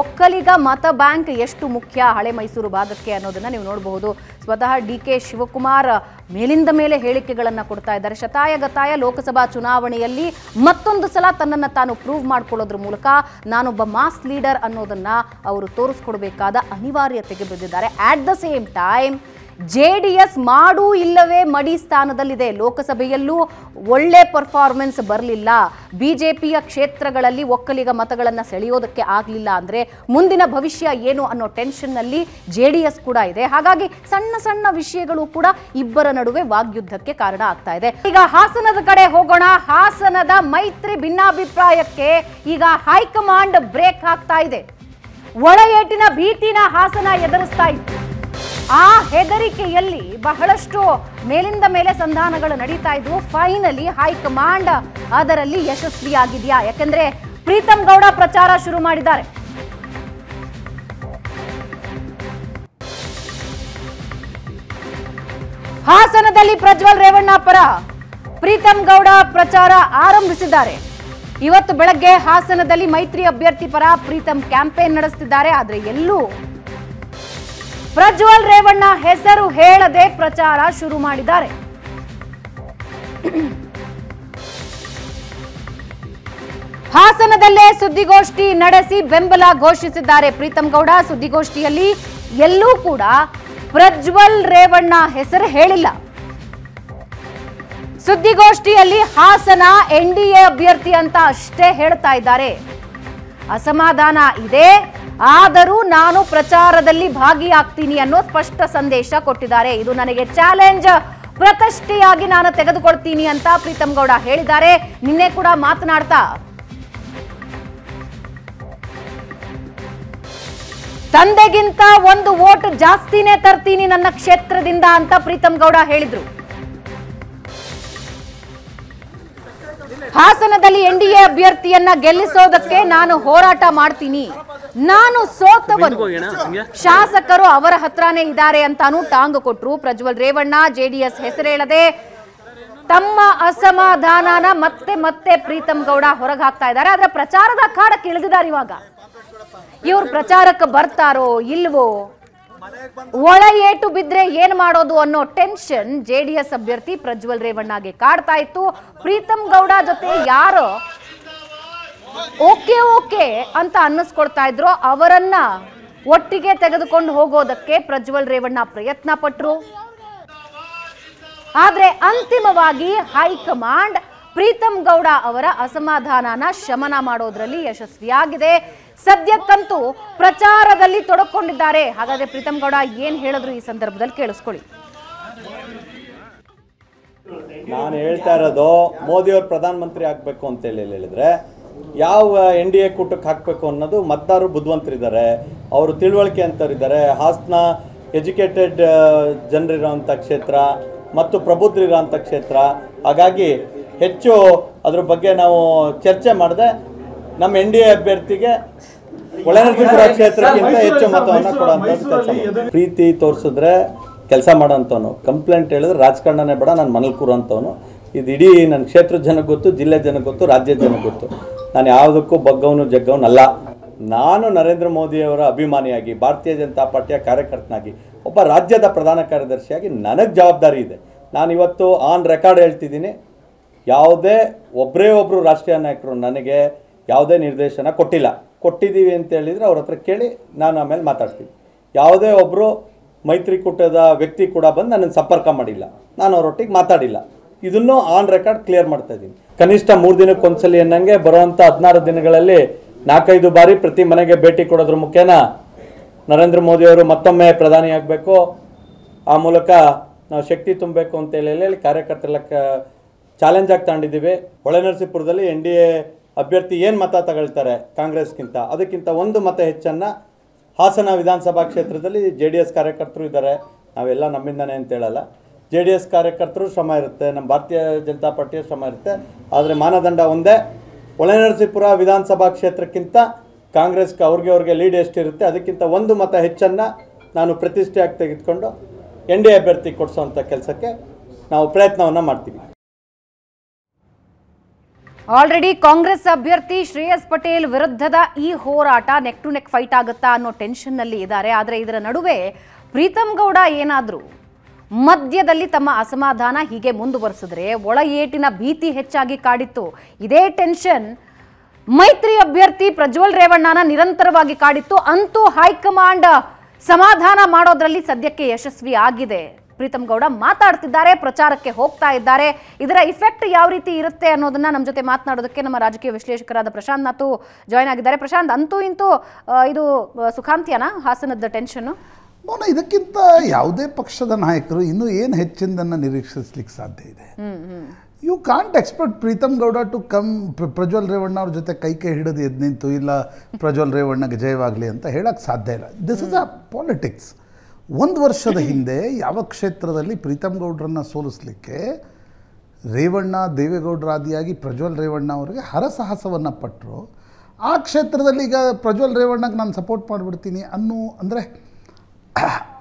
ಒಕ್ಕಲಿಗ ಮತ ಬ್ಯಾಂಕ್ ಎಷ್ಟು ಮುಖ್ಯ? ಹಳೆ ಮೈಸೂರು ಭಾಗಕ್ಕೆ ಅನ್ನೋದನ್ನ ನೀವು ನೋಡಬಹುದು. ಸ್ವತಃ ಡಿ ಕೆ ಶಿವಕುಮಾರ್ ಮೇಲಿಂದ ಮೇಲೆ ಹೇಳಿಕೆಗಳನ್ನು ಕೊಡ್ತಾ ಇದ್ದಾರೆ. ಶತಾಯ ಗತಾಯ ಲೋಕಸಭಾ ಚುನಾವಣೆಯಲ್ಲಿ ಮತ್ತೊಂದು ಸಲ ತನ್ನನ್ನು ತಾನು ಪ್ರೂವ್ ಮಾಡ್ಕೊಳ್ಳೋದ್ರ ಮೂಲಕ ನಾನೊಬ್ಬ ಮಾಸ್ ಲೀಡರ್ ಅನ್ನೋದನ್ನ ಅವರು ತೋರಿಸ್ಕೊಡ್ಬೇಕಾದ ಅನಿವಾರ್ಯತೆಗೆ ಬಿದ್ದಿದ್ದಾರೆ at the same time J D S ಮಾಡು ಇಲ್ಲವೇ ಮಡಿ ಸ್ಥಾನದಲ್ಲಿದೆ. ಲೋಕಸಭೆಯಲ್ಲೂ ಒಳ್ಳೆ ಪರ್ಫಾರ್ಮೆನ್ಸ್ ಬರಲಿಲ್ಲ. ಬಿಜೆಪಿಯ ಕ್ಷೇತ್ರಗಳಲ್ಲಿ ಒಕ್ಕಲಿಗ ಮತಗಳನ್ನು ಸೆಳೆಯೋದಕ್ಕೆ ಆಗಲಿಲ್ಲ ಅಂದರೆ ಮುಂದಿನ ಭವಿಷ್ಯ ಏನು ಅನ್ನೋ ಟೆನ್ಷನ್ನಲ್ಲಿ ಜೆ ಡಿ ಎಸ್ ಕೂಡ ಇದೆ. ಹಾಗಾಗಿ ಸಣ್ಣ ಸಣ್ಣ ವಿಷಯಗಳು ಕೂಡ ಇಬ್ಬರ ನಡುವೆ ವಾಗ್ಯುದ್ಧಕ್ಕೆ ಕಾರಣ ಆಗ್ತಾ ಇದೆ. ಈಗ ಹಾಸನದ ಕಡೆ ಹೋಗೋಣ. ಹಾಸನದ ಮೈತ್ರಿ ಭಿನ್ನಾಭಿಪ್ರಾಯಕ್ಕೆ ಈಗ ಹೈಕಮಾಂಡ್ ಬ್ರೇಕ್ ಆಗ್ತಾ ಇದೆ. ಒಳ ಏಟಿನ ಭೀತಿನ ಹಾಸನ ಎದುರಿಸ್ತಾ ಇತ್ತು ಆ ಹೆದರಿಕೆಯಲ್ಲಿ ಬಹಳಷ್ಟು ಮೇಲಿಂದ ಮೇಲೆ ಸಂಧಾನಗಳು ನಡೀತಾ ಇದ್ವು. ಫೈನಲಿ ಹೈಕಮಾಂಡ್ ಅದರಲ್ಲಿ ಯಶಸ್ವಿಯಾಗಿದೆಯಾ? ಯಾಕೆಂದ್ರೆ ಪ್ರೀತಮ್ ಗೌಡ ಪ್ರಚಾರ ಶುರು ಮಾಡಿದ್ದಾರೆ. ಹಾಸನದಲ್ಲಿ ಪ್ರಜ್ವಲ್ ರೇವಣ್ಣ ಪರ ಪ್ರೀತಮ್ ಗೌಡ ಪ್ರಚಾರ ಆರಂಭಿಸಿದ್ದಾರೆ. ಇವತ್ತು ಬೆಳಗ್ಗೆ ಹಾಸನದಲ್ಲಿ ಮೈತ್ರಿ ಅಭ್ಯರ್ಥಿ ಪರ ಪ್ರೀತಮ್ ಕ್ಯಾಂಪೇನ್ ನಡೆಸುತ್ತಿದ್ದಾರೆ ಆದರೆ ಎಲ್ಲೂ ಪ್ರಜ್ವಲ್ ರೇವಣ್ಣ ಹೆಸರು ಹೇಳದೆ ಪ್ರಚಾರ ಶುರು ಮಾಡಿದ್ದಾರೆ. ಹಾಸನದಲ್ಲೇ ಸುದ್ದಿಗೋಷ್ಠಿ ನಡೆಸಿ ಬೆಂಬಲ ಘೋಷಿಸಿದ್ದಾರೆ ಪ್ರೀತಂ ಗೌಡ ಸುದ್ದಿಗೋಷ್ಠಿಯಲ್ಲಿ ಎಲ್ಲೂ ಕೂಡ ಪ್ರಜ್ವಲ್ ರೇವಣ್ಣ ಹೆಸರು ಹೇಳಿಲ್ಲ. ಸುದ್ದಿಗೋಷ್ಠಿಯಲ್ಲಿ ಹಾಸನ ಎನ್ ಡಿ ಎ ಅಭ್ಯರ್ಥಿ ಅಂತ ಅಷ್ಟೇ ಹೇಳ್ತಾ ಇದ್ದಾರೆ. ಅಸಮಾಧಾನ ಇದೆ. ಆದರೂ ನಾನು ಪ್ರಚಾರದಲ್ಲಿ ಭಾಗಿಯಾಗ್ತೀನಿ ಅನ್ನೋ ಸ್ಪಷ್ಟ ಸಂದೇಶ ಕೊಟ್ಟಿದ್ದಾರೆ. ಇದು ನನಗೆ ಚಾಲೆಂಜ್ ಪ್ರತಿಷ್ಠೆಯಾಗಿ ನಾನು ತೆಗೆದುಕೊಳ್ತೀನಿ ಅಂತ ಪ್ರೀತಮ್ ಗೌಡ ಹೇಳಿದ್ದಾರೆ. ನಿನ್ನೆ ಕೂಡ ಮಾತನಾಡ್ತಾ ತಂದೆಗಿಂತ ಒಂದು ವೋಟ್ ಜಾಸ್ತಿನೇ ತರ್ತೀನಿ ನನ್ನ ಕ್ಷೇತ್ರದಿಂದ ಅಂತ ಪ್ರೀತಮ್ ಗೌಡ ಹೇಳಿದ್ರು. ಹಾಸನದಲ್ಲಿ ಎನ್ ಡಿ ಎ ಅಭ್ಯರ್ಥಿಯನ್ನ ಗೆಲ್ಲಿಸೋದಕ್ಕೆ ನಾನು ಹೋರಾಟ ಮಾಡ್ತೀನಿ. ನಾನು ಸೋತವನು. ಶಾಸಕರು ಅವರ ಹತ್ರನೇ ಇದ್ದಾರೆ ಅಂತಾನು ಟಾಂಗ್ ಕೊಟ್ರು. ಪ್ರಜ್ವಲ್ ರೇವಣ್ಣ ಜೆಡಿಎಸ್ ಹೆಸರೇಳದೆ ತಮ್ಮ ಅಸಮಾಧಾನನ ಮತ್ತೆ ಮತ್ತೆ ಪ್ರೀತಮ್ ಗೌಡ ಹೊರಗೆ ಹಾಕ್ತಾ ಇದ್ದಾರೆ. ಆದ್ರೆ ಪ್ರಚಾರದ ಅಖಾಡಕ್ಕೆ ಇಳಿದಿದ್ದಾರೆ ಇವಾಗ. ಇವ್ರು ಪ್ರಚಾರಕ್ಕೆ ಬರ್ತಾರೋ ಇಲ್ವೋ? ಒಳ ಏಟು ಬಿದ್ರೆ ಏನ್ ಮಾಡೋದು ಅನ್ನೋ ಟೆನ್ಷನ್ ಜೆಡಿಎಸ್ ಅಭ್ಯರ್ಥಿ ಪ್ರಜ್ವಲ್ ರೇವಣ್ಣಗೆ ಕಾಡ್ತಾ ಇತ್ತು. ಪ್ರೀತಮ್ ಗೌಡ ಜೊತೆ ಯಾರು ಓಕೆ ಓಕೆ ಅಂತ ಅನ್ನಿಸ್ಕೊಡ್ತಾ ಇದ್ರು. ಅವರನ್ನ ಒಟ್ಟಿಗೆ ತೆಗೆದುಕೊಂಡು ಹೋಗೋದಕ್ಕೆ ಪ್ರಜ್ವಲ್ ರೇವಣ್ಣ ಪ್ರಯತ್ನ ಪಟ್ರು ಆದ್ರೆ ಅಂತಿಮವಾಗಿ ಹೈಕಮಾಂಡ್ ಪ್ರೀತಮ್ ಗೌಡ ಅವರ ಅಸಮಾಧಾನನ ಶಮನ ಮಾಡೋದ್ರಲ್ಲಿ ಯಶಸ್ವಿಯಾಗಿದೆ. ಸದ್ಯಕ್ಕಂತೂ ಪ್ರಚಾರದಲ್ಲಿ ತೊಡಕೊಂಡಿದ್ದಾರೆ. ಹಾಗಾದ್ರೆ ಪ್ರೀತಮ್ ಗೌಡ ಏನ್ ಹೇಳಿದ್ರು ಈ ಸಂದರ್ಭದಲ್ಲಿ ಕೇಳಿಸ್ಕೊಳ್ಳಿ. ನಾನು ಹೇಳ್ತಾ ಇರೋದು ಮೋದಿಯವ್ರು ಪ್ರಧಾನಮಂತ್ರಿ ಆಗಬೇಕು ಅಂತೇಳಿ ಹೇಳಿದ್ರೆ, ಯಾವ ಎನ್ ಡಿ ಎ ಕೂಟಕ್ಕೆ ಹಾಕಬೇಕು ಅನ್ನೋದು ಮತ್ತಾರು ಬುದ್ಧಿವಂತರಿದ್ದಾರೆ ಅವರು ತಿಳುವಳಿಕೆ ಅಂತವರಿದ್ದಾರೆ. ಹಾಸನ ಎಜುಕೇಟೆಡ್ ಜನರಿರೋಂಥ ಕ್ಷೇತ್ರ ಮತ್ತು ಪ್ರಬುದ್ಧರಿರೋಂಥ ಕ್ಷೇತ್ರ. ಹಾಗಾಗಿ ಹೆಚ್ಚು ಅದ್ರ ಬಗ್ಗೆ ನಾವು ಚರ್ಚೆ ಮಾಡದೆ ನಮ್ಮ ಎನ್ ಡಿ ಎ ಅಭ್ಯರ್ಥಿಗೆ ಒಳನರಸೀಪುರ ಕ್ಷೇತ್ರಕ್ಕಿಂತ ಹೆಚ್ಚು ಮತವನ್ನು ಕೊಡುವಂಥದ್ದು ಕೆಲಸ ಪ್ರೀತಿ ತೋರಿಸಿದ್ರೆ ಕೆಲಸ ಮಾಡೋಂಥವನು. ಕಂಪ್ಲೇಂಟ್ ಹೇಳಿದ್ರೆ ರಾಜಕಾರಣನೇ ಬೇಡ ನಾನು ಮನೇಲಿ ಅಂತವನು ಇದು ಇಡೀ ನನ್ನ ಕ್ಷೇತ್ರ ಜನಕ್ಕೆ ಗೊತ್ತು ಜಿಲ್ಲೆ ಜನಕ್ಕೆ ಗೊತ್ತು ರಾಜ್ಯ ಜನಕ್ಕೆ ಗೊತ್ತು. ನಾನು ಯಾವುದಕ್ಕೂ ಬಗ್ಗವನು ಜಗ್ಗವನಲ್ಲ ನಾನು ನರೇಂದ್ರ ಮೋದಿಯವರ ಅಭಿಮಾನಿಯಾಗಿ ಭಾರತೀಯ ಜನತಾ ಪಾರ್ಟಿಯ ಕಾರ್ಯಕರ್ತನಾಗಿ ಒಬ್ಬ ರಾಜ್ಯದ ಪ್ರಧಾನ ಕಾರ್ಯದರ್ಶಿಯಾಗಿ ನನಗೆ ಜವಾಬ್ದಾರಿ ಇದೆ. ನಾನು ಇವತ್ತು ಆನ್ ರೆಕಾರ್ಡ್ ಹೇಳ್ತಿದ್ದೀನಿ. ಯಾವುದೇ ಒಬ್ಬರೇ ಒಬ್ಬರು ರಾಷ್ಟ್ರೀಯ ನಾಯಕರು ನನಗೆ ಯಾವುದೇ ನಿರ್ದೇಶನ ಕೊಟ್ಟಿಲ್ಲ. ಕೊಟ್ಟಿದ್ದೀವಿ ಅಂತ ಹೇಳಿದರೆ ಅವ್ರ ಹತ್ರ ಕೇಳಿ ನಾನು ಆಮೇಲೆ ಮಾತಾಡ್ತೀನಿ. ಯಾವುದೇ ಒಬ್ಬರು ಮೈತ್ರಿಕೂಟದ ವ್ಯಕ್ತಿ ಕೂಡ ಬಂದು ನನ್ನನ್ನು ಸಂಪರ್ಕ ಮಾಡಿಲ್ಲ. ನಾನು ಅವರೊಟ್ಟಿಗೆ ಮಾತಾಡಿಲ್ಲ. ಇದನ್ನು ಆನ್ ರೆಕಾರ್ಡ್ ಕ್ಲಿಯರ್ ಮಾಡ್ತಾ ಇದ್ದೀನಿ. ಕನಿಷ್ಠ ಮೂರು ದಿನಕ್ಕೆ ದಿನಕ್ಕೊಂದ್ಸಲಿ ಅನ್ನಂಗೆ ಬರುವಂಥ ಹದಿನಾರು ದಿನಗಳಲ್ಲಿ ನಾಲ್ಕೈದು ಬಾರಿ ಪ್ರತಿ ಮನೆಗೆ ಭೇಟಿ ಕೊಡೋದ್ರ ಮುಖೇನ ನರೇಂದ್ರ ಮೋದಿ ಅವರು ಮತ್ತೊಮ್ಮೆ ಪ್ರಧಾನಿ ಆಗಬೇಕು. ಆ ಮೂಲಕ ನಾವು ಶಕ್ತಿ ತುಂಬಬೇಕು ಅಂತ ಹೇಳಿ ಹೇಳಿ ಕ ಚಾಲೆಂಜ್ ಆಗಿ ತಗೊಂಡಿದ್ದೀವಿ ಹೊಳೆನರಸೀಪುರದಲ್ಲಿ ಎನ್ ಡಿ ಎ ಅಭ್ಯರ್ಥಿ ಏನು ಮತ ತಗೊಳ್ತಾರೆ ಕಾಂಗ್ರೆಸ್ಗಿಂತ? ಅದಕ್ಕಿಂತ ಒಂದು ಮತ ಹೆಚ್ಚನ್ನು ಹಾಸನ ವಿಧಾನಸಭಾ ಕ್ಷೇತ್ರದಲ್ಲಿ ಜೆ ಡಿ ಎಸ್ ಕಾರ್ಯಕರ್ತರು ಇದ್ದಾರೆ. ನಾವೆಲ್ಲ ನಮ್ಮಿಂದನೇ ಅಂತ ಹೇಳಲ್ಲ. ಜೆ ಡಿ ಎಸ್ ಕಾರ್ಯಕರ್ತರು ಶ್ರಮ ಇರುತ್ತೆ. ನಮ್ಮ ಭಾರತೀಯ ಜನತಾ ಪಾರ್ಟಿಯ ಶ್ರಮ ಇರುತ್ತೆ. ಆದರೆ ಮಾನದಂಡ ಒಂದೇ. ಒಳನರಸೀಪುರ ವಿಧಾನಸಭಾ ಕ್ಷೇತ್ರಕ್ಕಿಂತ ಕಾಂಗ್ರೆಸ್ಗೆ ಅವ್ರಿಗೆ ಅವ್ರಿಗೆ ಲೀಡ್ ಎಷ್ಟಿರುತ್ತೆ? ಅದಕ್ಕಿಂತ ಒಂದು ಮತ ಹೆಚ್ಚನ್ನು ನಾನು ಪ್ರತಿಷ್ಠೆಯಾಗಿ ತೆಗೆದುಕೊಂಡು ಎನ್ ಡಿ ಎ ಅಭ್ಯರ್ಥಿ ಕೊಡಿಸೋವಂಥ ಕೆಲಸಕ್ಕೆ ನಾವು ಪ್ರಯತ್ನವನ್ನು ಮಾಡ್ತೀವಿ. ಆಲ್ರೆಡಿ ಕಾಂಗ್ರೆಸ್ ಅಭ್ಯರ್ಥಿ ಶ್ರೇಯಸ್ ಪಟೇಲ್ ವಿರುದ್ಧದ ಈ ಹೋರಾಟ ನೆಕ್ ಟು ನೆಕ್ ಫೈಟ್ ಆಗುತ್ತಾ ಅನ್ನೋ ಟೆನ್ಷನ್ನಲ್ಲಿ ಇದ್ದಾರೆ. ಆದರೆ ಇದರ ನಡುವೆ ಪ್ರೀತಮ್ ಗೌಡ ಏನಾದರೂ ಮಧ್ಯದಲ್ಲಿ ತಮ್ಮ ಅಸಮಾಧಾನ ಹೀಗೆ ಮುಂದುವರೆಸಿದ್ರೆ ಒಳ ಏಟಿನ ಭೀತಿ ಹೆಚ್ಚಾಗಿ ಕಾಡಿತ್ತು. ಇದೇ ಟೆನ್ಷನ್ ಮೈತ್ರಿ ಅಭ್ಯರ್ಥಿ ಪ್ರಜ್ವಲ್ ರೇವಣ್ಣನ ನಿರಂತರವಾಗಿ ಕಾಡಿತ್ತು. ಅಂತೂ ಹೈಕಮಾಂಡ್ ಸಮಾಧಾನ ಮಾಡೋದ್ರಲ್ಲಿ ಸದ್ಯಕ್ಕೆ ಯಶಸ್ವಿ ಆಗಿದೆ ಪ್ರೀತಮ್ ಗೌಡ ಮಾತಾಡ್ತಿದ್ದಾರೆ ಪ್ರಚಾರಕ್ಕೆ ಹೋಗ್ತಾ ಇದ್ದಾರೆ. ಇದರ ಇಫೆಕ್ಟ್ ಯಾವ ರೀತಿ ಇರುತ್ತೆ ಅನ್ನೋದನ್ನ ನಮ್ಮ ಜೊತೆ ಮಾತನಾಡೋದಕ್ಕೆ ನಮ್ಮ ರಾಜಕೀಯ ವಿಶ್ಲೇಷಕರಾದ ಪ್ರಶಾಂತ್ ನಾಥು ಜಾಯ್ನ್ ಆಗಿದ್ದಾರೆ. ಪ್ರಶಾಂತ್ ಅಂತೂ ಇಂತೂ ಇದು ಸುಖಾಂತಿಯನ ಸುಖಾಂತ್ಯನಾ? ಹಾಸನದ ಟೆನ್ಷನ್ ಮೌನ ಇದಕ್ಕಿಂತ ಯಾವುದೇ ಪಕ್ಷದ ನಾಯಕರು ಇನ್ನೂ ಏನು ಹೆಚ್ಚಿನದನ್ನು ನಿರೀಕ್ಷಿಸ್ಲಿಕ್ಕೆ ಸಾಧ್ಯ ಇದೆ? You can't expect Preetham Gowda to come Prajwal Revanna ಅವ್ರ ಜೊತೆ ಕೈ ಕೈ ಹಿಡಿದು ಎದ್ದು ನಿಂತು ಇಲ್ಲ ಪ್ರಜ್ವಲ್ ರೇವಣ್ಣಗೆ ಜಯವಾಗಲಿ ಅಂತ ಹೇಳಕ್ಕೆ ಸಾಧ್ಯ ಇಲ್ಲ. ದಿಸ್ ಇಸ್ ಅ ಪಾಲಿಟಿಕ್ಸ್ ಒಂದು ವರ್ಷದ ಹಿಂದೆ ಯಾವ ಕ್ಷೇತ್ರದಲ್ಲಿ ಪ್ರೀತಮ್ ಗೌಡ್ರನ್ನ ಸೋಲಿಸ್ಲಿಕ್ಕೆ ರೇವಣ್ಣ ದೇವೇಗೌಡರಾದಿಯಾಗಿ ಪ್ರಜ್ವಲ್ ರೇವಣ್ಣ ಅವರಿಗೆ ಹರಸಾಹಸವನ್ನು ಪಟ್ಟರು ಆ ಕ್ಷೇತ್ರದಲ್ಲಿ ಈಗ ಪ್ರಜ್ವಲ್ ರೇವಣ್ಣಗೆ ನಾನು ಸಪೋರ್ಟ್ ಮಾಡಿಬಿಡ್ತೀನಿ ಅನ್ನೋ ಅಂದರೆ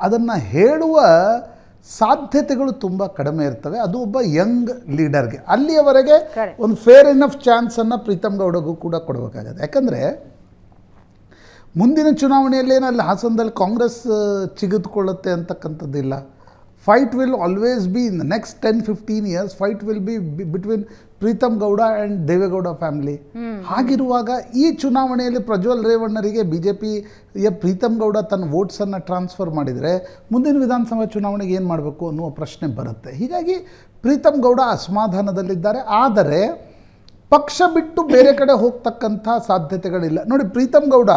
ಅದನ್ನು ಹೇಳುವ ಸಾಧ್ಯತೆಗಳು ತುಂಬ ಕಡಿಮೆ ಇರ್ತವೆ. ಅದು ಒಬ್ಬ ಯಂಗ್ ಲೀಡರ್ಗೆ. ಅಲ್ಲಿಯವರೆಗೆ. ಒಂದು ಫೇರ್ ಇನಫ್ ಚಾನ್ಸನ್ನು ಪ್ರೀತಮ್ ಗೌಡಗೂ ಕೂಡ ಕೊಡಬೇಕಾಗತ್ತೆ. ಯಾಕಂದರೆ ಮುಂದಿನ ಚುನಾವಣೆಯಲ್ಲಿ ಅಲ್ಲಿ ಹಾಸನದಲ್ಲಿ ಕಾಂಗ್ರೆಸ್ ಚಿಗಿದುಕೊಳ್ಳುತ್ತೆ ಅಂತಕ್ಕಂಥದ್ದಿಲ್ಲ. Fight will always be in the next ten fifteen years fight will be between Preetham Gowda and Devegowda family ಹಾಗಿರುವಾಗ ಈ ಚುನಾವಣೆಯಲ್ಲಿ ಪ್ರಜ್ವಲ್ ರೇವಣ್ಣರಿಗೆ ಬಿ ಜೆ ಪಿಯ ಪ್ರೀತಮ್ ಗೌಡ ತನ್ನ ವೋಟ್ಸನ್ನು ಟ್ರಾನ್ಸ್ಫರ್ ಮಾಡಿದರೆ ಮುಂದಿನ ವಿಧಾನಸಭಾ ಚುನಾವಣೆಗೆ ಏನು ಮಾಡಬೇಕು ಅನ್ನುವ ಪ್ರಶ್ನೆ ಬರುತ್ತೆ. ಹೀಗಾಗಿ ಪ್ರೀತಮ್ ಗೌಡ ಅಸಮಾಧಾನದಲ್ಲಿದ್ದಾರೆ. ಆದರೆ ಪಕ್ಷ ಬಿಟ್ಟು ಬೇರೆ ಕಡೆ ಹೋಗ್ತಕ್ಕಂಥ ಸಾಧ್ಯತೆಗಳಿಲ್ಲ. ನೋಡಿ ಪ್ರೀತಮ್ ಗೌಡ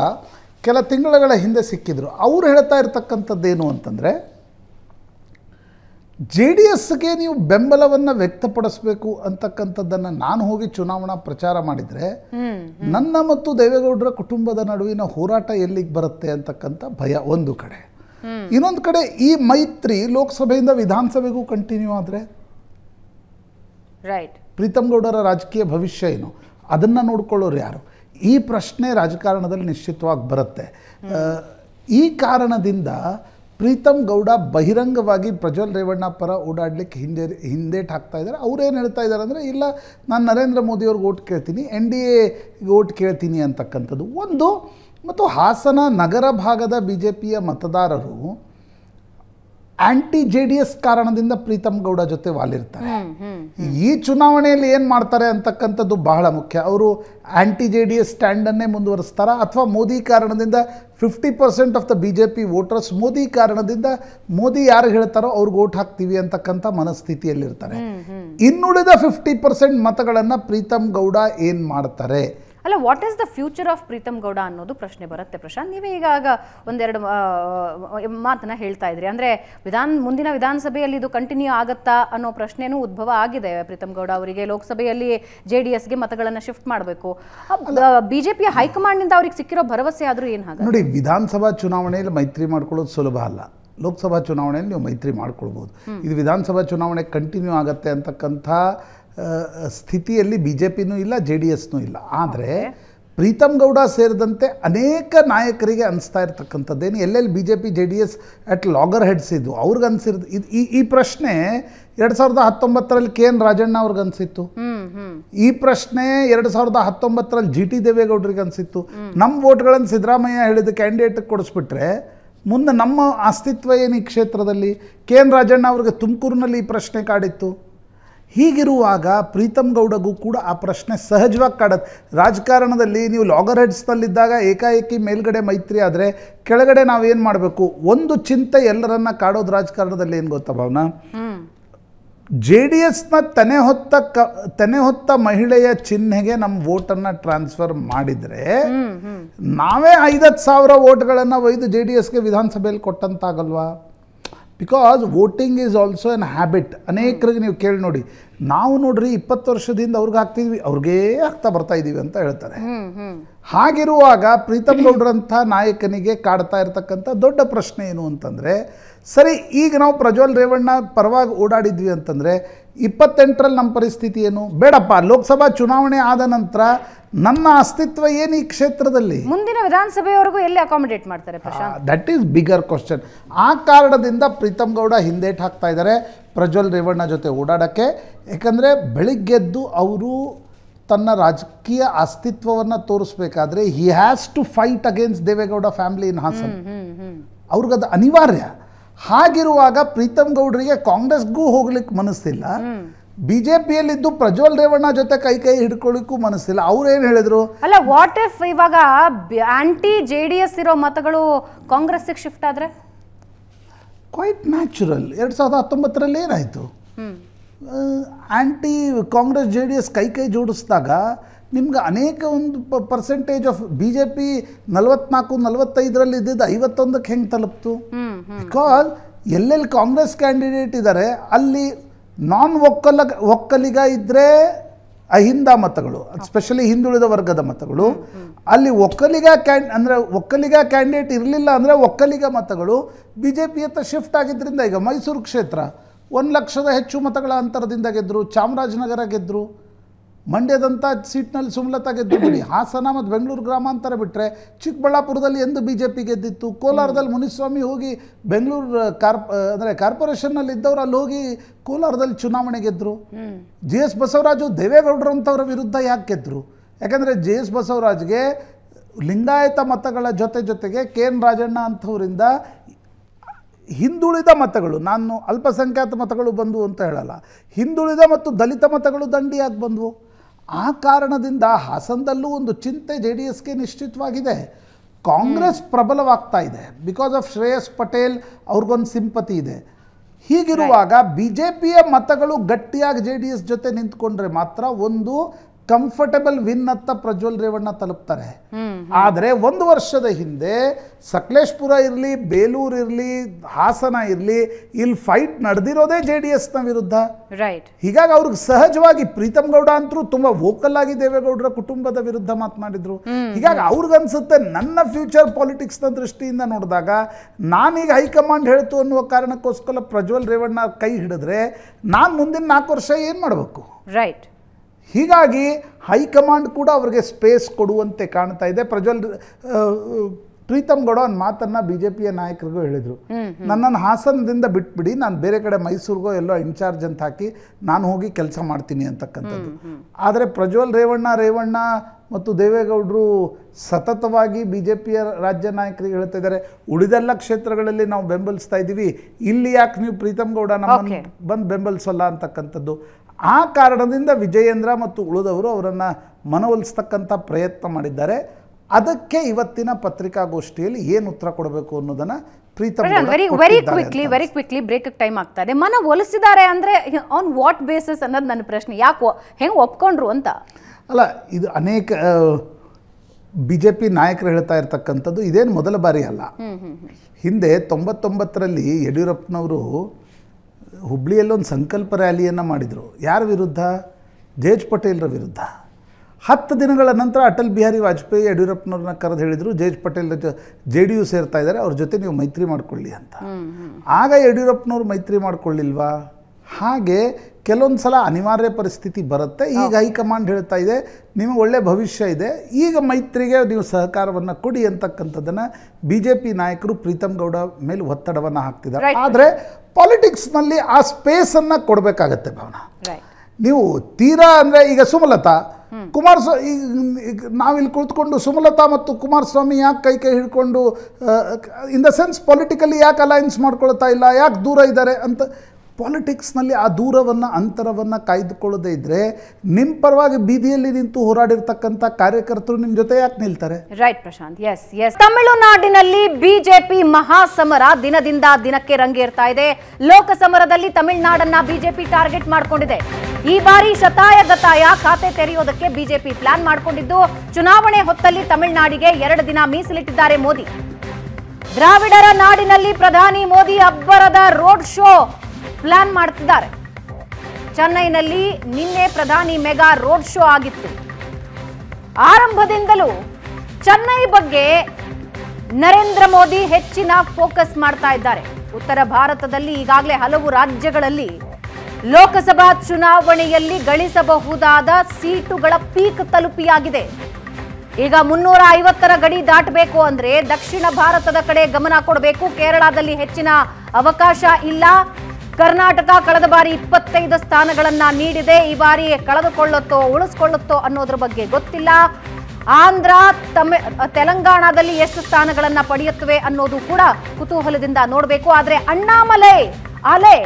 ಕೆಲ ತಿಂಗಳುಗಳ ಹಿಂದೆ ಸಿಕ್ಕಿದ್ರು. ಅವ್ರು ಹೇಳ್ತಾ ಇರ್ತಕ್ಕಂಥದ್ದೇನು ಅಂತಂದರೆ ಜೆ ಡಿ ಎಸ್ಗೆ ನೀವು ಬೆಂಬಲವನ್ನು ವ್ಯಕ್ತಪಡಿಸಬೇಕು ಅಂತಕ್ಕಂಥದ್ದನ್ನು ನಾನು ಹೋಗಿ ಚುನಾವಣಾ ಪ್ರಚಾರ ಮಾಡಿದರೆ ನನ್ನ ಮತ್ತು ದೇವೇಗೌಡರ ಕುಟುಂಬದ ನಡುವಿನ ಹೋರಾಟ ಎಲ್ಲಿಗೆ ಬರುತ್ತೆ ಅಂತಕ್ಕಂಥ ಭಯ ಒಂದು ಕಡೆ. ಇನ್ನೊಂದು ಕಡೆ ಈ ಮೈತ್ರಿ ಲೋಕಸಭೆಯಿಂದ ವಿಧಾನಸಭೆಗೂ ಕಂಟಿನ್ಯೂ ಆದರೆ? ರೈಟ್ ಪ್ರೀತಮ್ ಗೌಡರ ರಾಜಕೀಯ ಭವಿಷ್ಯ ಏನು? ಅದನ್ನು ನೋಡ್ಕೊಳ್ಳೋರು ಯಾರು? ಈ ಪ್ರಶ್ನೆ ರಾಜಕಾರಣದಲ್ಲಿ ನಿಶ್ಚಿತವಾಗಿ ಬರುತ್ತೆ. ಈ ಕಾರಣದಿಂದ ಪ್ರೀತಮ್ ಗೌಡ ಬಹಿರಂಗವಾಗಿ ಪ್ರಜ್ವಲ್ ರೇವಣ್ಣ ಪರ ಓಡಾಡಲಿಕ್ಕೆ ಹಿಂದೆ, ಹಿಂದೇಟ್ ಹಾಕ್ತಾ ಇದ್ದಾರೆ. ಅವ್ರೇನು ಹೇಳ್ತಾ ಇದ್ದಾರೆ ಅಂದರೆ, ಇಲ್ಲ, ನಾನು ನರೇಂದ್ರ ಮೋದಿಯವ್ರಿಗೆ ಓಟ್ ಕೇಳ್ತೀನಿ, ಎನ್ ಡಿ ಎ ಓಟ್ ಕೇಳ್ತೀನಿ ಅಂತಕ್ಕಂಥದ್ದು. ಒಂದು, ಮತ್ತು ಹಾಸನ ನಗರ ಭಾಗದ ಬಿ ಜೆ ಪಿಯ ಮತದಾರರು ಆಂಟಿ ಜೆ ಡಿ ಎಸ್ ಕಾರಣದಿಂದ ಪ್ರೀತಮ್ ಗೌಡ ಜೊತೆ ವಾಲಿರ್ತಾರೆ. ಈ ಚುನಾವಣೆಯಲ್ಲಿ ಏನು ಮಾಡ್ತಾರೆ ಅಂತಕ್ಕಂಥದ್ದು ಬಹಳ ಮುಖ್ಯ. ಅವರು ಆ್ಯಂಟಿ ಜೆ ಡಿ ಎಸ್ ಸ್ಟ್ಯಾಂಡನ್ನೇ ಮುಂದುವರಿಸ್ತಾರಾ? ಅಥವಾ ಮೋದಿ ಕಾರಣದಿಂದ fifty percent of the B J P voters Modi ಕಾರಣದಿಂದ ಮೋದಿ ಯಾರು ಹೇಳ್ತಾರೋ ಅವ್ರಿಗೆ ಓಟ್ ಹಾಕ್ತೀವಿ ಅಂತಕ್ಕಂಥ ಮನಸ್ಥಿತಿಯಲ್ಲಿರ್ತಾರೆ. ಇನ್ನುಳಿದ ಫಿಫ್ಟಿ ಪರ್ಸೆಂಟ್ ಮತಗಳನ್ನು ಪ್ರೀತಮ್ ಗೌಡ ಏನು ಮಾಡ್ತಾರೆ? ಅಲ್ಲ what is the future of Preetham Gowda ಅನ್ನೋದು ಪ್ರಶ್ನೆ ಬರುತ್ತೆ ಪ್ರಶಾಂತ್. ನೀವೇ ಈಗ ಆಗ ಒಂದೆರಡು ಮಾತನ್ನ ಹೇಳ್ತಾ ಇದ್ರಿ. ಅಂದ್ರೆ ವಿಧಾನ ಮುಂದಿನ ವಿಧಾನಸಭೆಯಲ್ಲಿ ಇದು ಕಂಟಿನ್ಯೂ ಆಗತ್ತಾ ಅನ್ನೋ ಪ್ರಶ್ನೆನೂ ಉದ್ಭವ ಆಗಿದೆ. ಪ್ರೀತಮ್ ಗೌಡ ಅವರಿಗೆ ಲೋಕಸಭೆಯಲ್ಲಿ ಜೆ ಡಿ ಎಸ್ಗೆ ಮತಗಳನ್ನು ಶಿಫ್ಟ್ ಮಾಡಬೇಕು. ಬಿಜೆಪಿಯ ಹೈಕಮಾಂಡ್ನಿಂದ ಅವ್ರಿಗೆ ಸಿಕ್ಕಿರೋ ಭರವಸೆ ಆದರೂ ಏನು ಹಾಗೆ ನೋಡಿ ವಿಧಾನಸಭಾ ಚುನಾವಣೆಯಲ್ಲಿ ಮೈತ್ರಿ ಮಾಡ್ಕೊಳ್ಳೋದು ಸುಲಭ ಅಲ್ಲ. ಲೋಕಸಭಾ ಚುನಾವಣೆಯಲ್ಲಿ ನೀವು ಮೈತ್ರಿ ಮಾಡ್ಕೊಳ್ಬೋದು. ಇದು ವಿಧಾನಸಭಾ ಚುನಾವಣೆ ಕಂಟಿನ್ಯೂ ಆಗುತ್ತೆ ಅಂತಕ್ಕಂಥ ಸ್ಥಿತಿಯಲ್ಲಿ ಬಿ ಜೆ ಪಿನೂ ಇಲ್ಲ ಜೆ ಡಿ ಎಸ್ನೂ ಇಲ್ಲ. ಆದರೆ ಪ್ರೀತಮ್ ಗೌಡ ಸೇರಿದಂತೆ ಅನೇಕ ನಾಯಕರಿಗೆ ಅನಿಸ್ತಾ ಇರ್ತಕ್ಕಂಥದ್ದೇನು. ಎಲ್ಲೆಲ್ಲಿ B J P J D S at loggerheads ಇದ್ವು ಅವ್ರಿಗೆ ಅನಿಸಿರೋದು ಇದು ಈ ಈ ಪ್ರಶ್ನೆ ಎರಡು ಸಾವಿರದ ಹತ್ತೊಂಬತ್ತರಲ್ಲಿ ಕೆ ಎನ್ ರಾಜಣ್ಣ ಅವ್ರಿಗೆ ಅನಿಸಿತ್ತು. ಈ ಪ್ರಶ್ನೆ ಎರಡು ಸಾವಿರದ ಹತ್ತೊಂಬತ್ತರಲ್ಲಿ ಜಿ ಟಿ ದೇವೇಗೌಡರಿಗೆ ಅನಿಸಿತ್ತು. ನಮ್ಮ ವೋಟ್ಗಳನ್ನು ಸಿದ್ದರಾಮಯ್ಯ ಹೇಳಿದ ಕ್ಯಾಂಡಿಡೇಟ್ಗೆ ಕೊಡಿಸ್ಬಿಟ್ರೆ ಮುಂದೆ ನಮ್ಮ ಅಸ್ತಿತ್ವ ಏನು ಈ ಕ್ಷೇತ್ರದಲ್ಲಿ? ಕೆ ಎನ್ ರಾಜಣ್ಣ ಅವ್ರಿಗೆ ತುಮಕೂರಿನಲ್ಲಿ ಈ ಪ್ರಶ್ನೆ ಕಾಡಿತ್ತು. ಹೀಗಿರುವಾಗ ಪ್ರೀತಮ್ ಗೌಡಗೂ ಕೂಡ ಆ ಪ್ರಶ್ನೆ ಸಹಜವಾಗಿ ಕಾಡತ್ತೆ. ರಾಜಕಾರಣದಲ್ಲಿ ನೀವು ಲಾಗರ್ ಹೆಡ್ಸ್ನಲ್ಲಿದ್ದಾಗ ಏಕಾಏಕಿ ಮೇಲ್ಗಡೆ ಮೈತ್ರಿ ಆದರೆ ಕೆಳಗಡೆ ನಾವೇನು ಮಾಡಬೇಕು? ಒಂದು ಚಿಂತೆ ಎಲ್ಲರನ್ನ ಕಾಡೋದು ರಾಜಕಾರಣದಲ್ಲಿ ಏನು ಗೊತ್ತಾ ಭಾವನಾ? ಜೆ ಡಿ ಎಸ್ನ ತೆನೆ ಹೊತ್ತ ಕ ತೆನೆ ಹೊತ್ತ ಮಹಿಳೆಯ ಚಿಹ್ನೆಗೆ ನಮ್ಮ ವೋಟನ್ನು ಟ್ರಾನ್ಸ್ಫರ್ ಮಾಡಿದರೆ ನಾವೇ ಐದತ್ತು ಸಾವಿರ ವೋಟ್ಗಳನ್ನು ಒಯ್ದು ಜೆ ಡಿ ಎಸ್ಗೆ ವಿಧಾನಸಭೆಯಲ್ಲಿ ಕೊಟ್ಟಂತಾಗಲ್ವಾ? Because voting is also an habit ಅನೇಕರಿಗೆ ನೀವು ಕೇಳಿ ನೋಡಿ. ನಾವು ನೋಡ್ರಿ ಇಪ್ಪತ್ತು ವರ್ಷದಿಂದ ಅವ್ರಿಗೆ ಹಾಕ್ತಿದ್ವಿ ಅವ್ರಿಗೇ ಆಗ್ತಾ ಬರ್ತಾ ಇದ್ದೀವಿ ಅಂತ ಹೇಳ್ತಾರೆ. ಹಾಗಿರುವಾಗ ಪ್ರೀತಮ್ ಗೌಡ್ರಂಥ ನಾಯಕನಿಗೆ ಕಾಡ್ತಾ ಇರತಕ್ಕಂಥ ದೊಡ್ಡ ಪ್ರಶ್ನೆ ಏನು ಅಂತಂದರೆ ಸರಿ ಈಗ ನಾವು ಪ್ರಜ್ವಲ್ ರೇವಣ್ಣ ಪರವಾಗಿ ಓಡಾಡಿದ್ವಿ ಅಂತಂದರೆ ಇಪ್ಪತ್ತೆಂಟರಲ್ಲಿ ನಮ್ಮ ಪರಿಸ್ಥಿತಿ ಏನು? ಬೇಡಪ್ಪ ಲೋಕಸಭಾ ಚುನಾವಣೆ ಆದ ನಂತರ ನನ್ನ ಅಸ್ತಿತ್ವ ಏನು ಈ ಕ್ಷೇತ್ರದಲ್ಲಿ? ಮುಂದಿನ ವಿಧಾನಸಭೆಯವರೆಗೂ ಎಲ್ಲಿ ಅಕಾಮಿಡೇಟ್ ಮಾಡ್ತಾರೆ ದಟ್ ಈಸ್ ಬಿಗರ್ ಕ್ವಶನ್ ಆ ಕಾರಣದಿಂದ ಪ್ರೀತಮ್ ಗೌಡ ಹಿಂದೇಟ್ ಹಾಕ್ತಾ ಇದ್ದಾರೆ ಪ್ರಜ್ವಲ್ ರೇವಣ್ಣ ಜೊತೆ ಓಡಾಡೋಕ್ಕೆ. ಯಾಕಂದರೆ ಬೆಳಿಗ್ಗೆದ್ದು ಅವರು ತನ್ನ ರಾಜಕೀಯ ಅಸ್ತಿತ್ವವನ್ನು ತೋರಿಸ್ಬೇಕಾದ್ರೆ he has to fight against Devegowda family in Hassan ಅವ್ರಿಗದು ಅನಿವಾರ್ಯ. ಹಾಗಿರುವಾಗ ಪ್ರೀತಮ್ ಗೌಡರಿಗೆ ಕಾಂಗ್ರೆಸ್ಗೂ ಹೋಗ್ಲಿಕ್ಕೆ ಮನಸ್ಸಿಲ್ಲ. ಬಿ ಜೆ ಪಿಯಲ್ಲಿದ್ದು ಪ್ರಜ್ವಲ್ ರೇವಣ್ಣ ಜೊತೆ ಕೈ ಕೈ ಹಿಡ್ಕೊಳ್ಳಿಕ್ಕೂ ಮನಸ್ಸಿಲ್ಲ. ಏನು ಹೇಳಿದ್ರು? ಅಲ್ಲ ವಾಟ್ ಇಫ್ ಇವಾಗ ಆಂಟಿ ಜೆ ಡಿ ಎಸ್ ಇರೋ ಮತಗಳು ಕಾಂಗ್ರೆಸ್ಸಿಗೆ ಶಿಫ್ಟ್ ಆದ್ರೆ? ಕ್ವೈಟ್ ನ್ಯಾಚುರಲ್ ಎರಡು ಸಾವಿರದ ಹತ್ತೊಂಬತ್ತರಲ್ಲಿ ಏನಾಯಿತು? Anti Congress J D S ಕೈ ಕೈ ಜೋಡಿಸಿದಾಗ ನಿಮ್ಗೆ ಅನೇಕ ಒಂದು percentage of B J P ನಲವತ್ನಾಲ್ಕು ನಲವತ್ತೈದರಲ್ಲಿ ಇದ್ದಿದ್ದು ಐವತ್ತೊಂದಕ್ಕೆ ಹೆಂಗೆ ತಲುಪ್ತು? ಬಿಕಾಸ್ ಎಲ್ಲೆಲ್ಲಿ ಕಾಂಗ್ರೆಸ್ ಕ್ಯಾಂಡಿಡೇಟ್ ಇದ್ದಾರೆ ಅಲ್ಲಿ ನಾನ್ ಒಕ್ಕಲ ಒಕ್ಕಲಿಗ ಇದ್ದರೆ ಅಹಿಂದ ಮತಗಳು ಸ್ಪೆಷಲಿ ಹಿಂದುಳಿದ ವರ್ಗದ ಮತಗಳು. ಅಲ್ಲಿ ಒಕ್ಕಲಿಗ ಕ್ಯಾನ್ ಅಂದರೆ ಒಕ್ಕಲಿಗ ಕ್ಯಾಂಡಿಡೇಟ್ ಇರಲಿಲ್ಲ ಅಂದರೆ ಒಕ್ಕಲಿಗ ಮತಗಳು ಬಿ ಜೆ ಪಿ ಹತ್ರ ಶಿಫ್ಟ್ ಆಗಿದ್ದರಿಂದ ಈಗ ಮೈಸೂರು ಕ್ಷೇತ್ರ ಒಂದು ಲಕ್ಷದ ಹೆಚ್ಚು ಮತಗಳ ಅಂತರದಿಂದ ಗೆದ್ದರು ಚಾಮರಾಜನಗರ ಗೆದ್ದರು ಮಂಡ್ಯದಂಥ ಸೀಟ್ನಲ್ಲಿ ಸುಮಲತಾ ಗೆದ್ದು ಬಿಡಿ. ಹಾಸನ ಮತ್ತು ಬೆಂಗಳೂರು ಗ್ರಾಮಾಂತರ ಬಿಟ್ಟರೆ ಚಿಕ್ಕಬಳ್ಳಾಪುರದಲ್ಲಿ ಎಂದು ಬಿ ಜೆ ಪಿ ಗೆದ್ದಿತ್ತು. ಕೋಲಾರದಲ್ಲಿ ಮುನಿಸ್ವಾಮಿ ಹೋಗಿ ಬೆಂಗಳೂರು ಕಾರ್ಪ್ ಅಂದರೆ ಕಾರ್ಪೊರೇಷನ್ನಲ್ಲಿ ಇದ್ದವರು ಅಲ್ಲಿ ಹೋಗಿ ಕೋಲಾರದಲ್ಲಿ ಚುನಾವಣೆ ಗೆದ್ದರು ಜಿ ಎಸ್ ಬಸವರಾಜು ದೇವೇಗೌಡರಂಥವ್ರ ವಿರುದ್ಧ ಯಾಕೆ ಗೆದ್ದರು ಯಾಕಂದರೆ ಜೆ ಎಸ್ ಬಸವರಾಜ್ಗೆ ಲಿಂಗಾಯತ ಮತಗಳ ಜೊತೆ ಜೊತೆಗೆ ಕೆ ಎನ್ ರಾಜಣ್ಣ ಅಂಥವರಿಂದ ಹಿಂದುಳಿದ ಮತಗಳು ನಾನು ಅಲ್ಪಸಂಖ್ಯಾತ ಮತಗಳು ಬಂದವು ಅಂತ ಹೇಳಲ್ಲ. ಹಿಂದುಳಿದ ಮತ್ತು ದಲಿತ ಮತಗಳು ದಂಡಿಯಾಗಿ ಬಂದವು. ಆ ಕಾರಣದಿಂದ ಹಾಸನದಲ್ಲೂ ಒಂದು ಚಿಂತೆ ಜೆ ಡಿ ಎಸ್ಗೆ ನಿಶ್ಚಿತವಾಗಿದೆ. ಕಾಂಗ್ರೆಸ್ ಪ್ರಬಲವಾಗ್ತಾ ಇದೆ. ಬಿಕಾಸ್ ಆಫ್ ಶ್ರೇಯಸ್ ಪಟೇಲ್ ಅವ್ರಿಗೊಂದು ಸಿಂಪತಿ ಇದೆ. ಹೀಗಿರುವಾಗ ಬಿ ಜೆ ಪಿಯ ಮತಗಳು ಗಟ್ಟಿಯಾಗಿ ಜೆ ಡಿ ಎಸ್ ಜೊತೆ ನಿಂತ್ಕೊಂಡ್ರೆ ಮಾತ್ರ ಒಂದು ಕಂಫರ್ಟಬಲ್ ವಿನ್ ಅತ್ತ ಪ್ರಜ್ವಲ್ ರೇವಣ್ಣ ತಲುಪ್ತಾರೆ. ಆದರೆ ಒಂದು ವರ್ಷದ ಹಿಂದೆ ಸಕಲೇಶ್ಪುರ ಇರಲಿ ಬೇಲೂರು ಇರಲಿ ಹಾಸನ ಇರಲಿ ಇಲ್ಲಿ ಫೈಟ್ ನಡೆದಿರೋದೇ ಜೆ ಡಿ ಎಸ್ನ ವಿರುದ್ಧ. ರೈಟ್ ಹೀಗಾಗಿ ಅವ್ರಿಗೆ ಸಹಜವಾಗಿ ಪ್ರೀತಮ್ ಗೌಡ ಅಂತರೂ ತುಂಬಾ ವೋಕಲ್ ಆಗಿ ದೇವೇಗೌಡರ ಕುಟುಂಬದ ವಿರುದ್ಧ ಮಾತನಾಡಿದ್ರು. ಹೀಗಾಗಿ ಅವ್ರಿಗನ್ಸುತ್ತೆ ನನ್ನ ಫ್ಯೂಚರ್ ಪಾಲಿಟಿಕ್ಸ್ನ ದೃಷ್ಟಿಯಿಂದ ನೋಡಿದಾಗ ನಾನೀಗ ಹೈಕಮಾಂಡ್ ಹೇಳ್ತು ಅನ್ನುವ ಕಾರಣಕ್ಕೋಸ್ಕರ ಪ್ರಜ್ವಲ್ ರೇವಣ್ಣ ಕೈ ಹಿಡಿದ್ರೆ ನಾನು ಮುಂದಿನ ನಾಲ್ಕು ವರ್ಷ ಏನು ಮಾಡಬೇಕು? ರೈಟ್ ಹೀಗಾಗಿ ಹೈಕಮಾಂಡ್ ಕೂಡ ಅವರಿಗೆ ಸ್ಪೇಸ್ ಕೊಡುವಂತೆ ಕಾಣ್ತಾ ಇದೆ. ಪ್ರಜ್ವಲ್ ಪ್ರೀತಮ್ ಗೌಡ ಒಂದು ಮಾತನ್ನ ಬಿ ಜೆ ಪಿಯ ನಾಯಕರಿಗೂ ಹೇಳಿದರು ನನ್ನನ್ನು ಹಾಸನದಿಂದ ಬಿಟ್ಬಿಡಿ ನಾನು ಬೇರೆ ಕಡೆ ಮೈಸೂರಿಗೋ ಎಲ್ಲೋ ಇನ್ಚಾರ್ಜ್ ಅಂತ ಹಾಕಿ ನಾನು ಹೋಗಿ ಕೆಲಸ ಮಾಡ್ತೀನಿ ಅಂತಕ್ಕಂಥದ್ದು. ಆದರೆ ಪ್ರಜ್ವಲ್ ರೇವಣ್ಣ ರೇವಣ್ಣ ಮತ್ತು ದೇವೇಗೌಡರು ಸತತವಾಗಿ ಬಿ ಜೆ ಪಿಯ ರಾಜ್ಯ ನಾಯಕರಿಗೆ ಹೇಳ್ತಾ ಇದ್ದಾರೆ. ಉಳಿದೆಲ್ಲ ಕ್ಷೇತ್ರಗಳಲ್ಲಿ ನಾವು ಬೆಂಬಲಿಸ್ತಾ ಇದ್ದೀವಿ ಇಲ್ಲಿ ಯಾಕೆ ನೀವು ಪ್ರೀತಮ್ ಗೌಡ ನಮ್ಮನ್ನು. ಬಂದು ಬೆಂಬಲಿಸಲ್ಲ ಅಂತಕ್ಕಂಥದ್ದು. ಆ ಕಾರಣದಿಂದ ವಿಜಯೇಂದ್ರ ಮತ್ತು ಉಳಿದವರು ಅವರನ್ನು ಮನವೊಲಿಸ್ತಕ್ಕಂಥ ಪ್ರಯತ್ನ ಮಾಡಿದ್ದಾರೆ. ಅದಕ್ಕೆ ಇವತ್ತಿನ ಪತ್ರಿಕಾಗೋಷ್ಠಿಯಲ್ಲಿ ಏನು ಉತ್ತರ ಕೊಡಬೇಕು ಅನ್ನೋದನ್ನ very very quickly very quickly break time ಆಗ್ತಾ ಇದೆ ಮನ ಒಲಿಸಿದ್ದಾರೆ ಅಂದರೆ ಆನ್ ವಾಟ್ ಬೇಸಿಸ್ ಅನ್ನೋದು ನನ್ನ ಪ್ರಶ್ನೆ. ಯಾಕೆ ಹೆಂಗೆ ಒಪ್ಕೊಂಡ್ರು ಅಂತ? ಅಲ್ಲ ಇದು ಅನೇಕ ಬಿ ಜೆ ಪಿ ನಾಯಕರು ಹೇಳ್ತಾ ಇರ್ತಕ್ಕಂಥದ್ದು ಇದೇನು ಮೊದಲ ಬಾರಿ ಅಲ್ಲ. ಹಿಂದೆ ತೊಂಬತ್ತೊಂಬತ್ತರಲ್ಲಿ ಯಡಿಯೂರಪ್ಪನವರು ಹುಬ್ಳಿಯಲ್ಲಿ ಒಂದು ಸಂಕಲ್ಪ ರ್ಯಾಲಿಯನ್ನು ಮಾಡಿದರು. ಯಾರ ವಿರುದ್ಧ? ಜೇಜ್ ಪಟೇಲ್ರ ವಿರುದ್ಧ. ಹತ್ತು ದಿನಗಳ ನಂತರ ಅಟಲ್ ಬಿಹಾರಿ ವಾಜಪೇಯಿ ಯಡಿಯೂರಪ್ಪನವ್ರನ್ನ ಕರೆದು ಹೇಳಿದರು J H Patel J D U ಸೇರ್ತಾ ಇದ್ದಾರೆ ಅವ್ರ ಜೊತೆ ನೀವು ಮೈತ್ರಿ ಮಾಡಿಕೊಳ್ಳಿ ಅಂತ. ಆಗ ಯಡಿಯೂರಪ್ಪನವ್ರು ಮೈತ್ರಿ ಮಾಡಿಕೊಳ್ಳಿಲ್ವಾ? ಹಾಗೆ ಕೆಲವೊಂದು ಸಲ ಅನಿವಾರ್ಯ ಪರಿಸ್ಥಿತಿ ಬರುತ್ತೆ. ಈಗ ಹೈಕಮಾಂಡ್ ಹೇಳ್ತಾ ಇದೆ ನಿಮಗೆ ಒಳ್ಳೆ ಭವಿಷ್ಯ ಇದೆ. ಈಗ ಮೈತ್ರಿಗೆ ನೀವು ಸಹಕಾರವನ್ನು ಕೊಡಿ ಅಂತಕ್ಕಂಥದ್ದನ್ನು ಬಿ ಜೆ ಪಿ ನಾಯಕರು ಪ್ರೀತಮ್ ಗೌಡ ಮೇಲೆ ಒತ್ತಡವನ್ನು ಹಾಕ್ತಿದ್ದಾರೆ. ಆದರೆ ಪಾಲಿಟಿಕ್ಸ್ನಲ್ಲಿ ಆ ಸ್ಪೇಸನ್ನು ಕೊಡಬೇಕಾಗತ್ತೆ ಭಾವನಾ. ನೀವು ತೀರಾ ಅಂದರೆ ಈಗ ಸುಮಲತಾ ಕುಮಾರಸ್ವಾಮಿ ಈಗ ನಾವಿಲ್ಲಿ ಕುಳಿತುಕೊಂಡು ಸುಮಲತಾ ಮತ್ತು ಕುಮಾರಸ್ವಾಮಿ ಯಾಕೆ ಕೈ ಕೈ ಹಿಡ್ಕೊಂಡು ಇನ್ ದ ಸೆನ್ಸ್ ಪೊಲಿಟಿಕಲಿ ಯಾಕೆ ಅಲೈನ್ಸ್ ಮಾಡ್ಕೊಳ್ತಾ ಇಲ್ಲ ಯಾಕೆ ದೂರ ಇದ್ದಾರೆ ಅಂತ ಪಾಲಿಟಿಕ್ಸ್ನಲ್ಲಿ ಆ ದೂರವನ್ನು, ಅಂತರವನ್ನು ಕಾಯ್ದುಕೊಳ್ಳದೇ ಇದ್ದರೆ ನಿಮ್ಮ ಪರವಾಗಿ ಬೀದಿಯಲ್ಲಿ ನಿಂತು ಹೋರಾಡಿರ್ತಕ್ಕಂಥ ಕಾರ್ಯಕರ್ತರು ನಿಮ್ಮ ಜೊತೆ ಯಾಕೆ ನಿಲ್ತಾರೆ? ರೈಟ್ ಪ್ರಶಾಂತ್ ಎಸ್ ಎಸ್ ತಮಿಳುನಾಡಿನಲ್ಲಿ ಬಿಜೆಪಿ ಮಹಾಸಮರ ದಿನದಿಂದ ದಿನಕ್ಕೆ ರಂಗೇರ್ತಾ ಇದೆ. ಲೋಕಸಮರದಲ್ಲಿ ತಮಿಳುನಾಡನ್ನ ಬಿಜೆಪಿ ಟಾರ್ಗೆಟ್ ಮಾಡಿಕೊಂಡಿದೆ. ಈ ಬಾರಿ ಶತಾಯ ಗತಾಯ ಖಾತೆ ತೆರೆಯೋದಕ್ಕೆ ಬಿಜೆಪಿ ಪ್ಲಾನ್ ಮಾಡಿಕೊಂಡಿದ್ದು. ಚುನಾವಣೆ ಹೊತ್ತಲ್ಲಿ ತಮಿಳುನಾಡಿಗೆ ಎರಡು ದಿನ ಮೀಸಲಿಟ್ಟಿದ್ದಾರೆ ಮೋದಿ. ದ್ರಾವಿಡರ ನಾಡಿನಲ್ಲಿ ಪ್ರಧಾನಿ ಮೋದಿ ಅಬ್ಬರದ ರೋಡ್ ಶೋ. ಪ್ಲಾನ್ ಮಾಡ್ತಿದ್ದಾರೆ. ಚೆನ್ನೈನಲ್ಲಿ ನಿನ್ನೆ ಪ್ರಧಾನಿ ಮೆಗಾ ರೋಡ್ ಶೋ ಆಗಿತ್ತು. ಆರಂಭದಿಂದಲೂ ಚೆನ್ನೈ ಬಗ್ಗೆ ನರೇಂದ್ರ ಮೋದಿ ಹೆಚ್ಚಿನ ಫೋಕಸ್ ಮಾಡ್ತಾ ಇದ್ದಾರೆ. ಉತ್ತರ ಭಾರತದಲ್ಲಿ ಈಗಾಗಲೇ ಹಲವು ರಾಜ್ಯಗಳಲ್ಲಿ ಲೋಕಸಭಾ ಚುನಾವಣೆಯಲ್ಲಿ ಗಳಿಸಬಹುದಾದ ಸೀಟುಗಳ ಪೀಕ್ ತಲುಪಿಯಾಗಿದೆ. ಈಗ ಮುನ್ನೂರ ಐವತ್ತರ ಗಡಿ ದಾಟಬೇಕು ಅಂದ್ರೆ ದಕ್ಷಿಣ ಭಾರತದ ಕಡೆ ಗಮನ ಕೊಡಬೇಕು. ಕೇರಳದಲ್ಲಿ ಹೆಚ್ಚಿನ ಅವಕಾಶ ಇಲ್ಲ. ಕರ್ನಾಟಕ ಕಳೆದ ಬಾರಿ ಇಪ್ಪತ್ತೈದು ಸ್ಥಾನಗಳನ್ನ ನೀಡಿದೆ. ಈ ಬಾರಿ ಕಳೆದುಕೊಳ್ಳುತ್ತೋ, ಉಳಿಸ್ಕೊಳ್ಳುತ್ತೋ ಅನ್ನೋದ್ರ ಬಗ್ಗೆ ಗೊತ್ತಿಲ್ಲ. ಆಂಧ್ರ, ತಮಿ, ತೆಲಂಗಾಣದಲ್ಲಿ ಎಷ್ಟು ಸ್ಥಾನಗಳನ್ನ ಪಡೆಯುತ್ತವೆ ಅನ್ನೋದು ಕೂಡ ಕುತೂಹಲದಿಂದ ನೋಡಬೇಕು. ಆದ್ರೆ ಅಣ್ಣಾಮಲೈ, ಅಲೆ,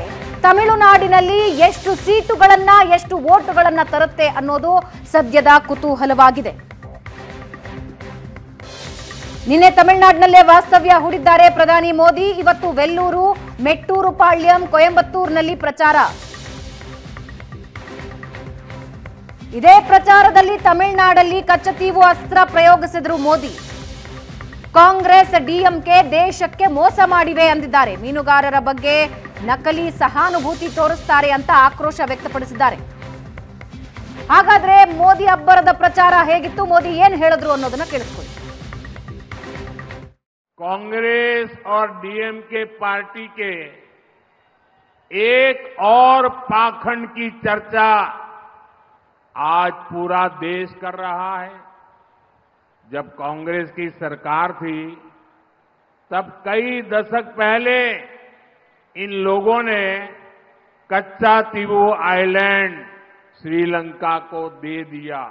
ತಮಿಳುನಾಡಿನಲ್ಲಿ ಎಷ್ಟು ಸೀಟುಗಳನ್ನ, ಎಷ್ಟು ಓಟುಗಳನ್ನ ತರುತ್ತೆ ಅನ್ನೋದು ಸದ್ಯದ ಕುತೂಹಲವಾಗಿದೆ. ನಿನ್ನೆ ತಮಿಳುನಾಡಿನಲ್ಲೇ ವಾಸ್ತವ್ಯ ಹೂಡಿದ್ದಾರೆ ಪ್ರಧಾನಿ ಮೋದಿ. ಇವತ್ತು ವೆಲ್ಲೂರು, ಮೆಟ್ಟೂರು, ಪಾಳ್ಯಂ, ಕೊಯಂಬತ್ತೂರಿನಲ್ಲಿ ಪ್ರಚಾರ. ಇದೇ ಪ್ರಚಾರದಲ್ಲಿ ತಮಿಳುನಾಡಲ್ಲಿ ಕಚ್ಚತೀವು ಅಸ್ತ್ರ ಪ್ರಯೋಗಿಸಿದ್ರು ಮೋದಿ. ಕಾಂಗ್ರೆಸ್, ಡಿಎಂಕೆ ದೇಶಕ್ಕೆ ಮೋಸ ಮಾಡಿವೆ ಅಂದಿದ್ದಾರೆ. ಮೀನುಗಾರರ ಬಗ್ಗೆ ನಕಲಿ ಸಹಾನುಭೂತಿ ತೋರಿಸ್ತಾರೆ ಅಂತ ಆಕ್ರೋಶ ವ್ಯಕ್ತಪಡಿಸಿದ್ದಾರೆ. ಹಾಗಾದ್ರೆ ಮೋದಿ ಅಬ್ಬರದ ಪ್ರಚಾರ ಹೇಗಿತ್ತು? ಮೋದಿ ಏನ್ ಹೇಳಿದ್ರು ಅನ್ನೋದನ್ನ ಕೇಳಿಸ್ಕೊಳ್ಳಿ. कांग्रेस और डीएमके पार्टी के एक और पाखंड की चर्चा आज पूरा देश कर रहा है। जब कांग्रेस की सरकार थी, तब कई दशक पहले इन लोगों ने कच्चा तीवू आइलैंड श्रीलंका को दे दिया।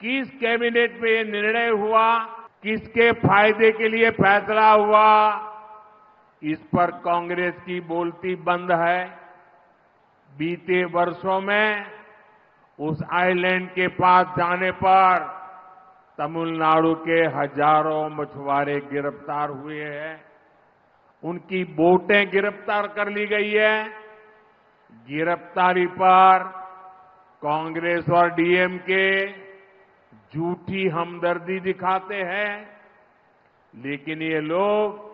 किस कैबिनेट में ये निर्णय हुआ? किसके फ़ायदे के लिए फैसला हुआ? इस पर कांग्रेस की बोलती बंद है। बीते वर्षों में उस आइलैंड के पास जाने पर तमिलनाडु के हज़ारों मछुआरे गिरफ़्तार हुए हैं। उनकी बोटें गिरफ़्तार कर ली गई है। गिरफ्तारी पर कांग्रेस और डीएमके झूठी हमदर्दी दिखाते हैं, लेकिन ये लोग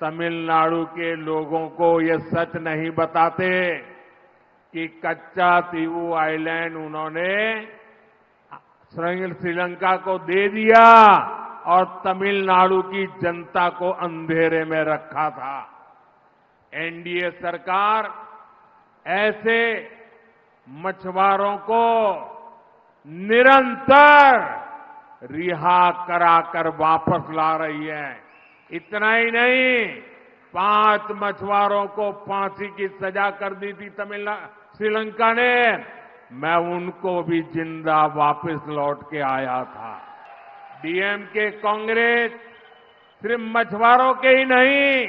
तमिलनाडु के लोगों को ये सच नहीं बताते कि कच्चा तीवू आइलैंड उन्होंने श्रीलंका को दे दिया और तमिलनाडु की जनता को अंधेरे में रखा था। एनडीए सरकार ऐसे मछुआरों को निरंतर रिहा कराकर वापस ला रही है। इतना ही नहीं, पाँच मछुआरों को फांसी की सजा कर दी थी तमिलनाडु श्रीलंका ने। मैं उनको भी ज़िंदा वापस लौट के आया था। डीएमके कांग्रेस सिर्फ़ मछुआरों के ही नहीं,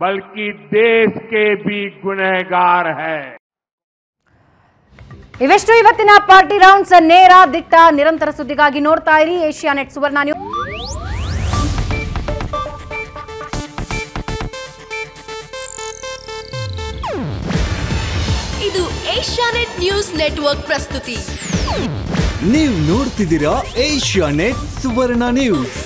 बल्कि देश के भी गुनहगार है। ಇವೆಷ್ಟು ಇವತ್ತಿನ ಪಾರ್ಟಿ ರೌಂಡ್ಸ್ ನೇರ ದಿಟ್ಟ ನಿರಂತರ ಸುದ್ದಿಗಾಗಿ ನೋಡ್ತಾ ಇರಿ ಏಷ್ಯಾ ನೆಟ್ ಸುವರ್ಣ ನ್ಯೂಸ್. ಇದು ಏಷ್ಯಾ ನೆಟ್ ನ್ಯೂಸ್ ನೆಟ್ವರ್ಕ್ ಪ್ರಸ್ತುತಿ. ನೀವು ನೋಡ್ತಿದ್ದೀರಾ ಏಷ್ಯಾ ನೆಟ್ ಸುವರ್ಣ ನ್ಯೂಸ್.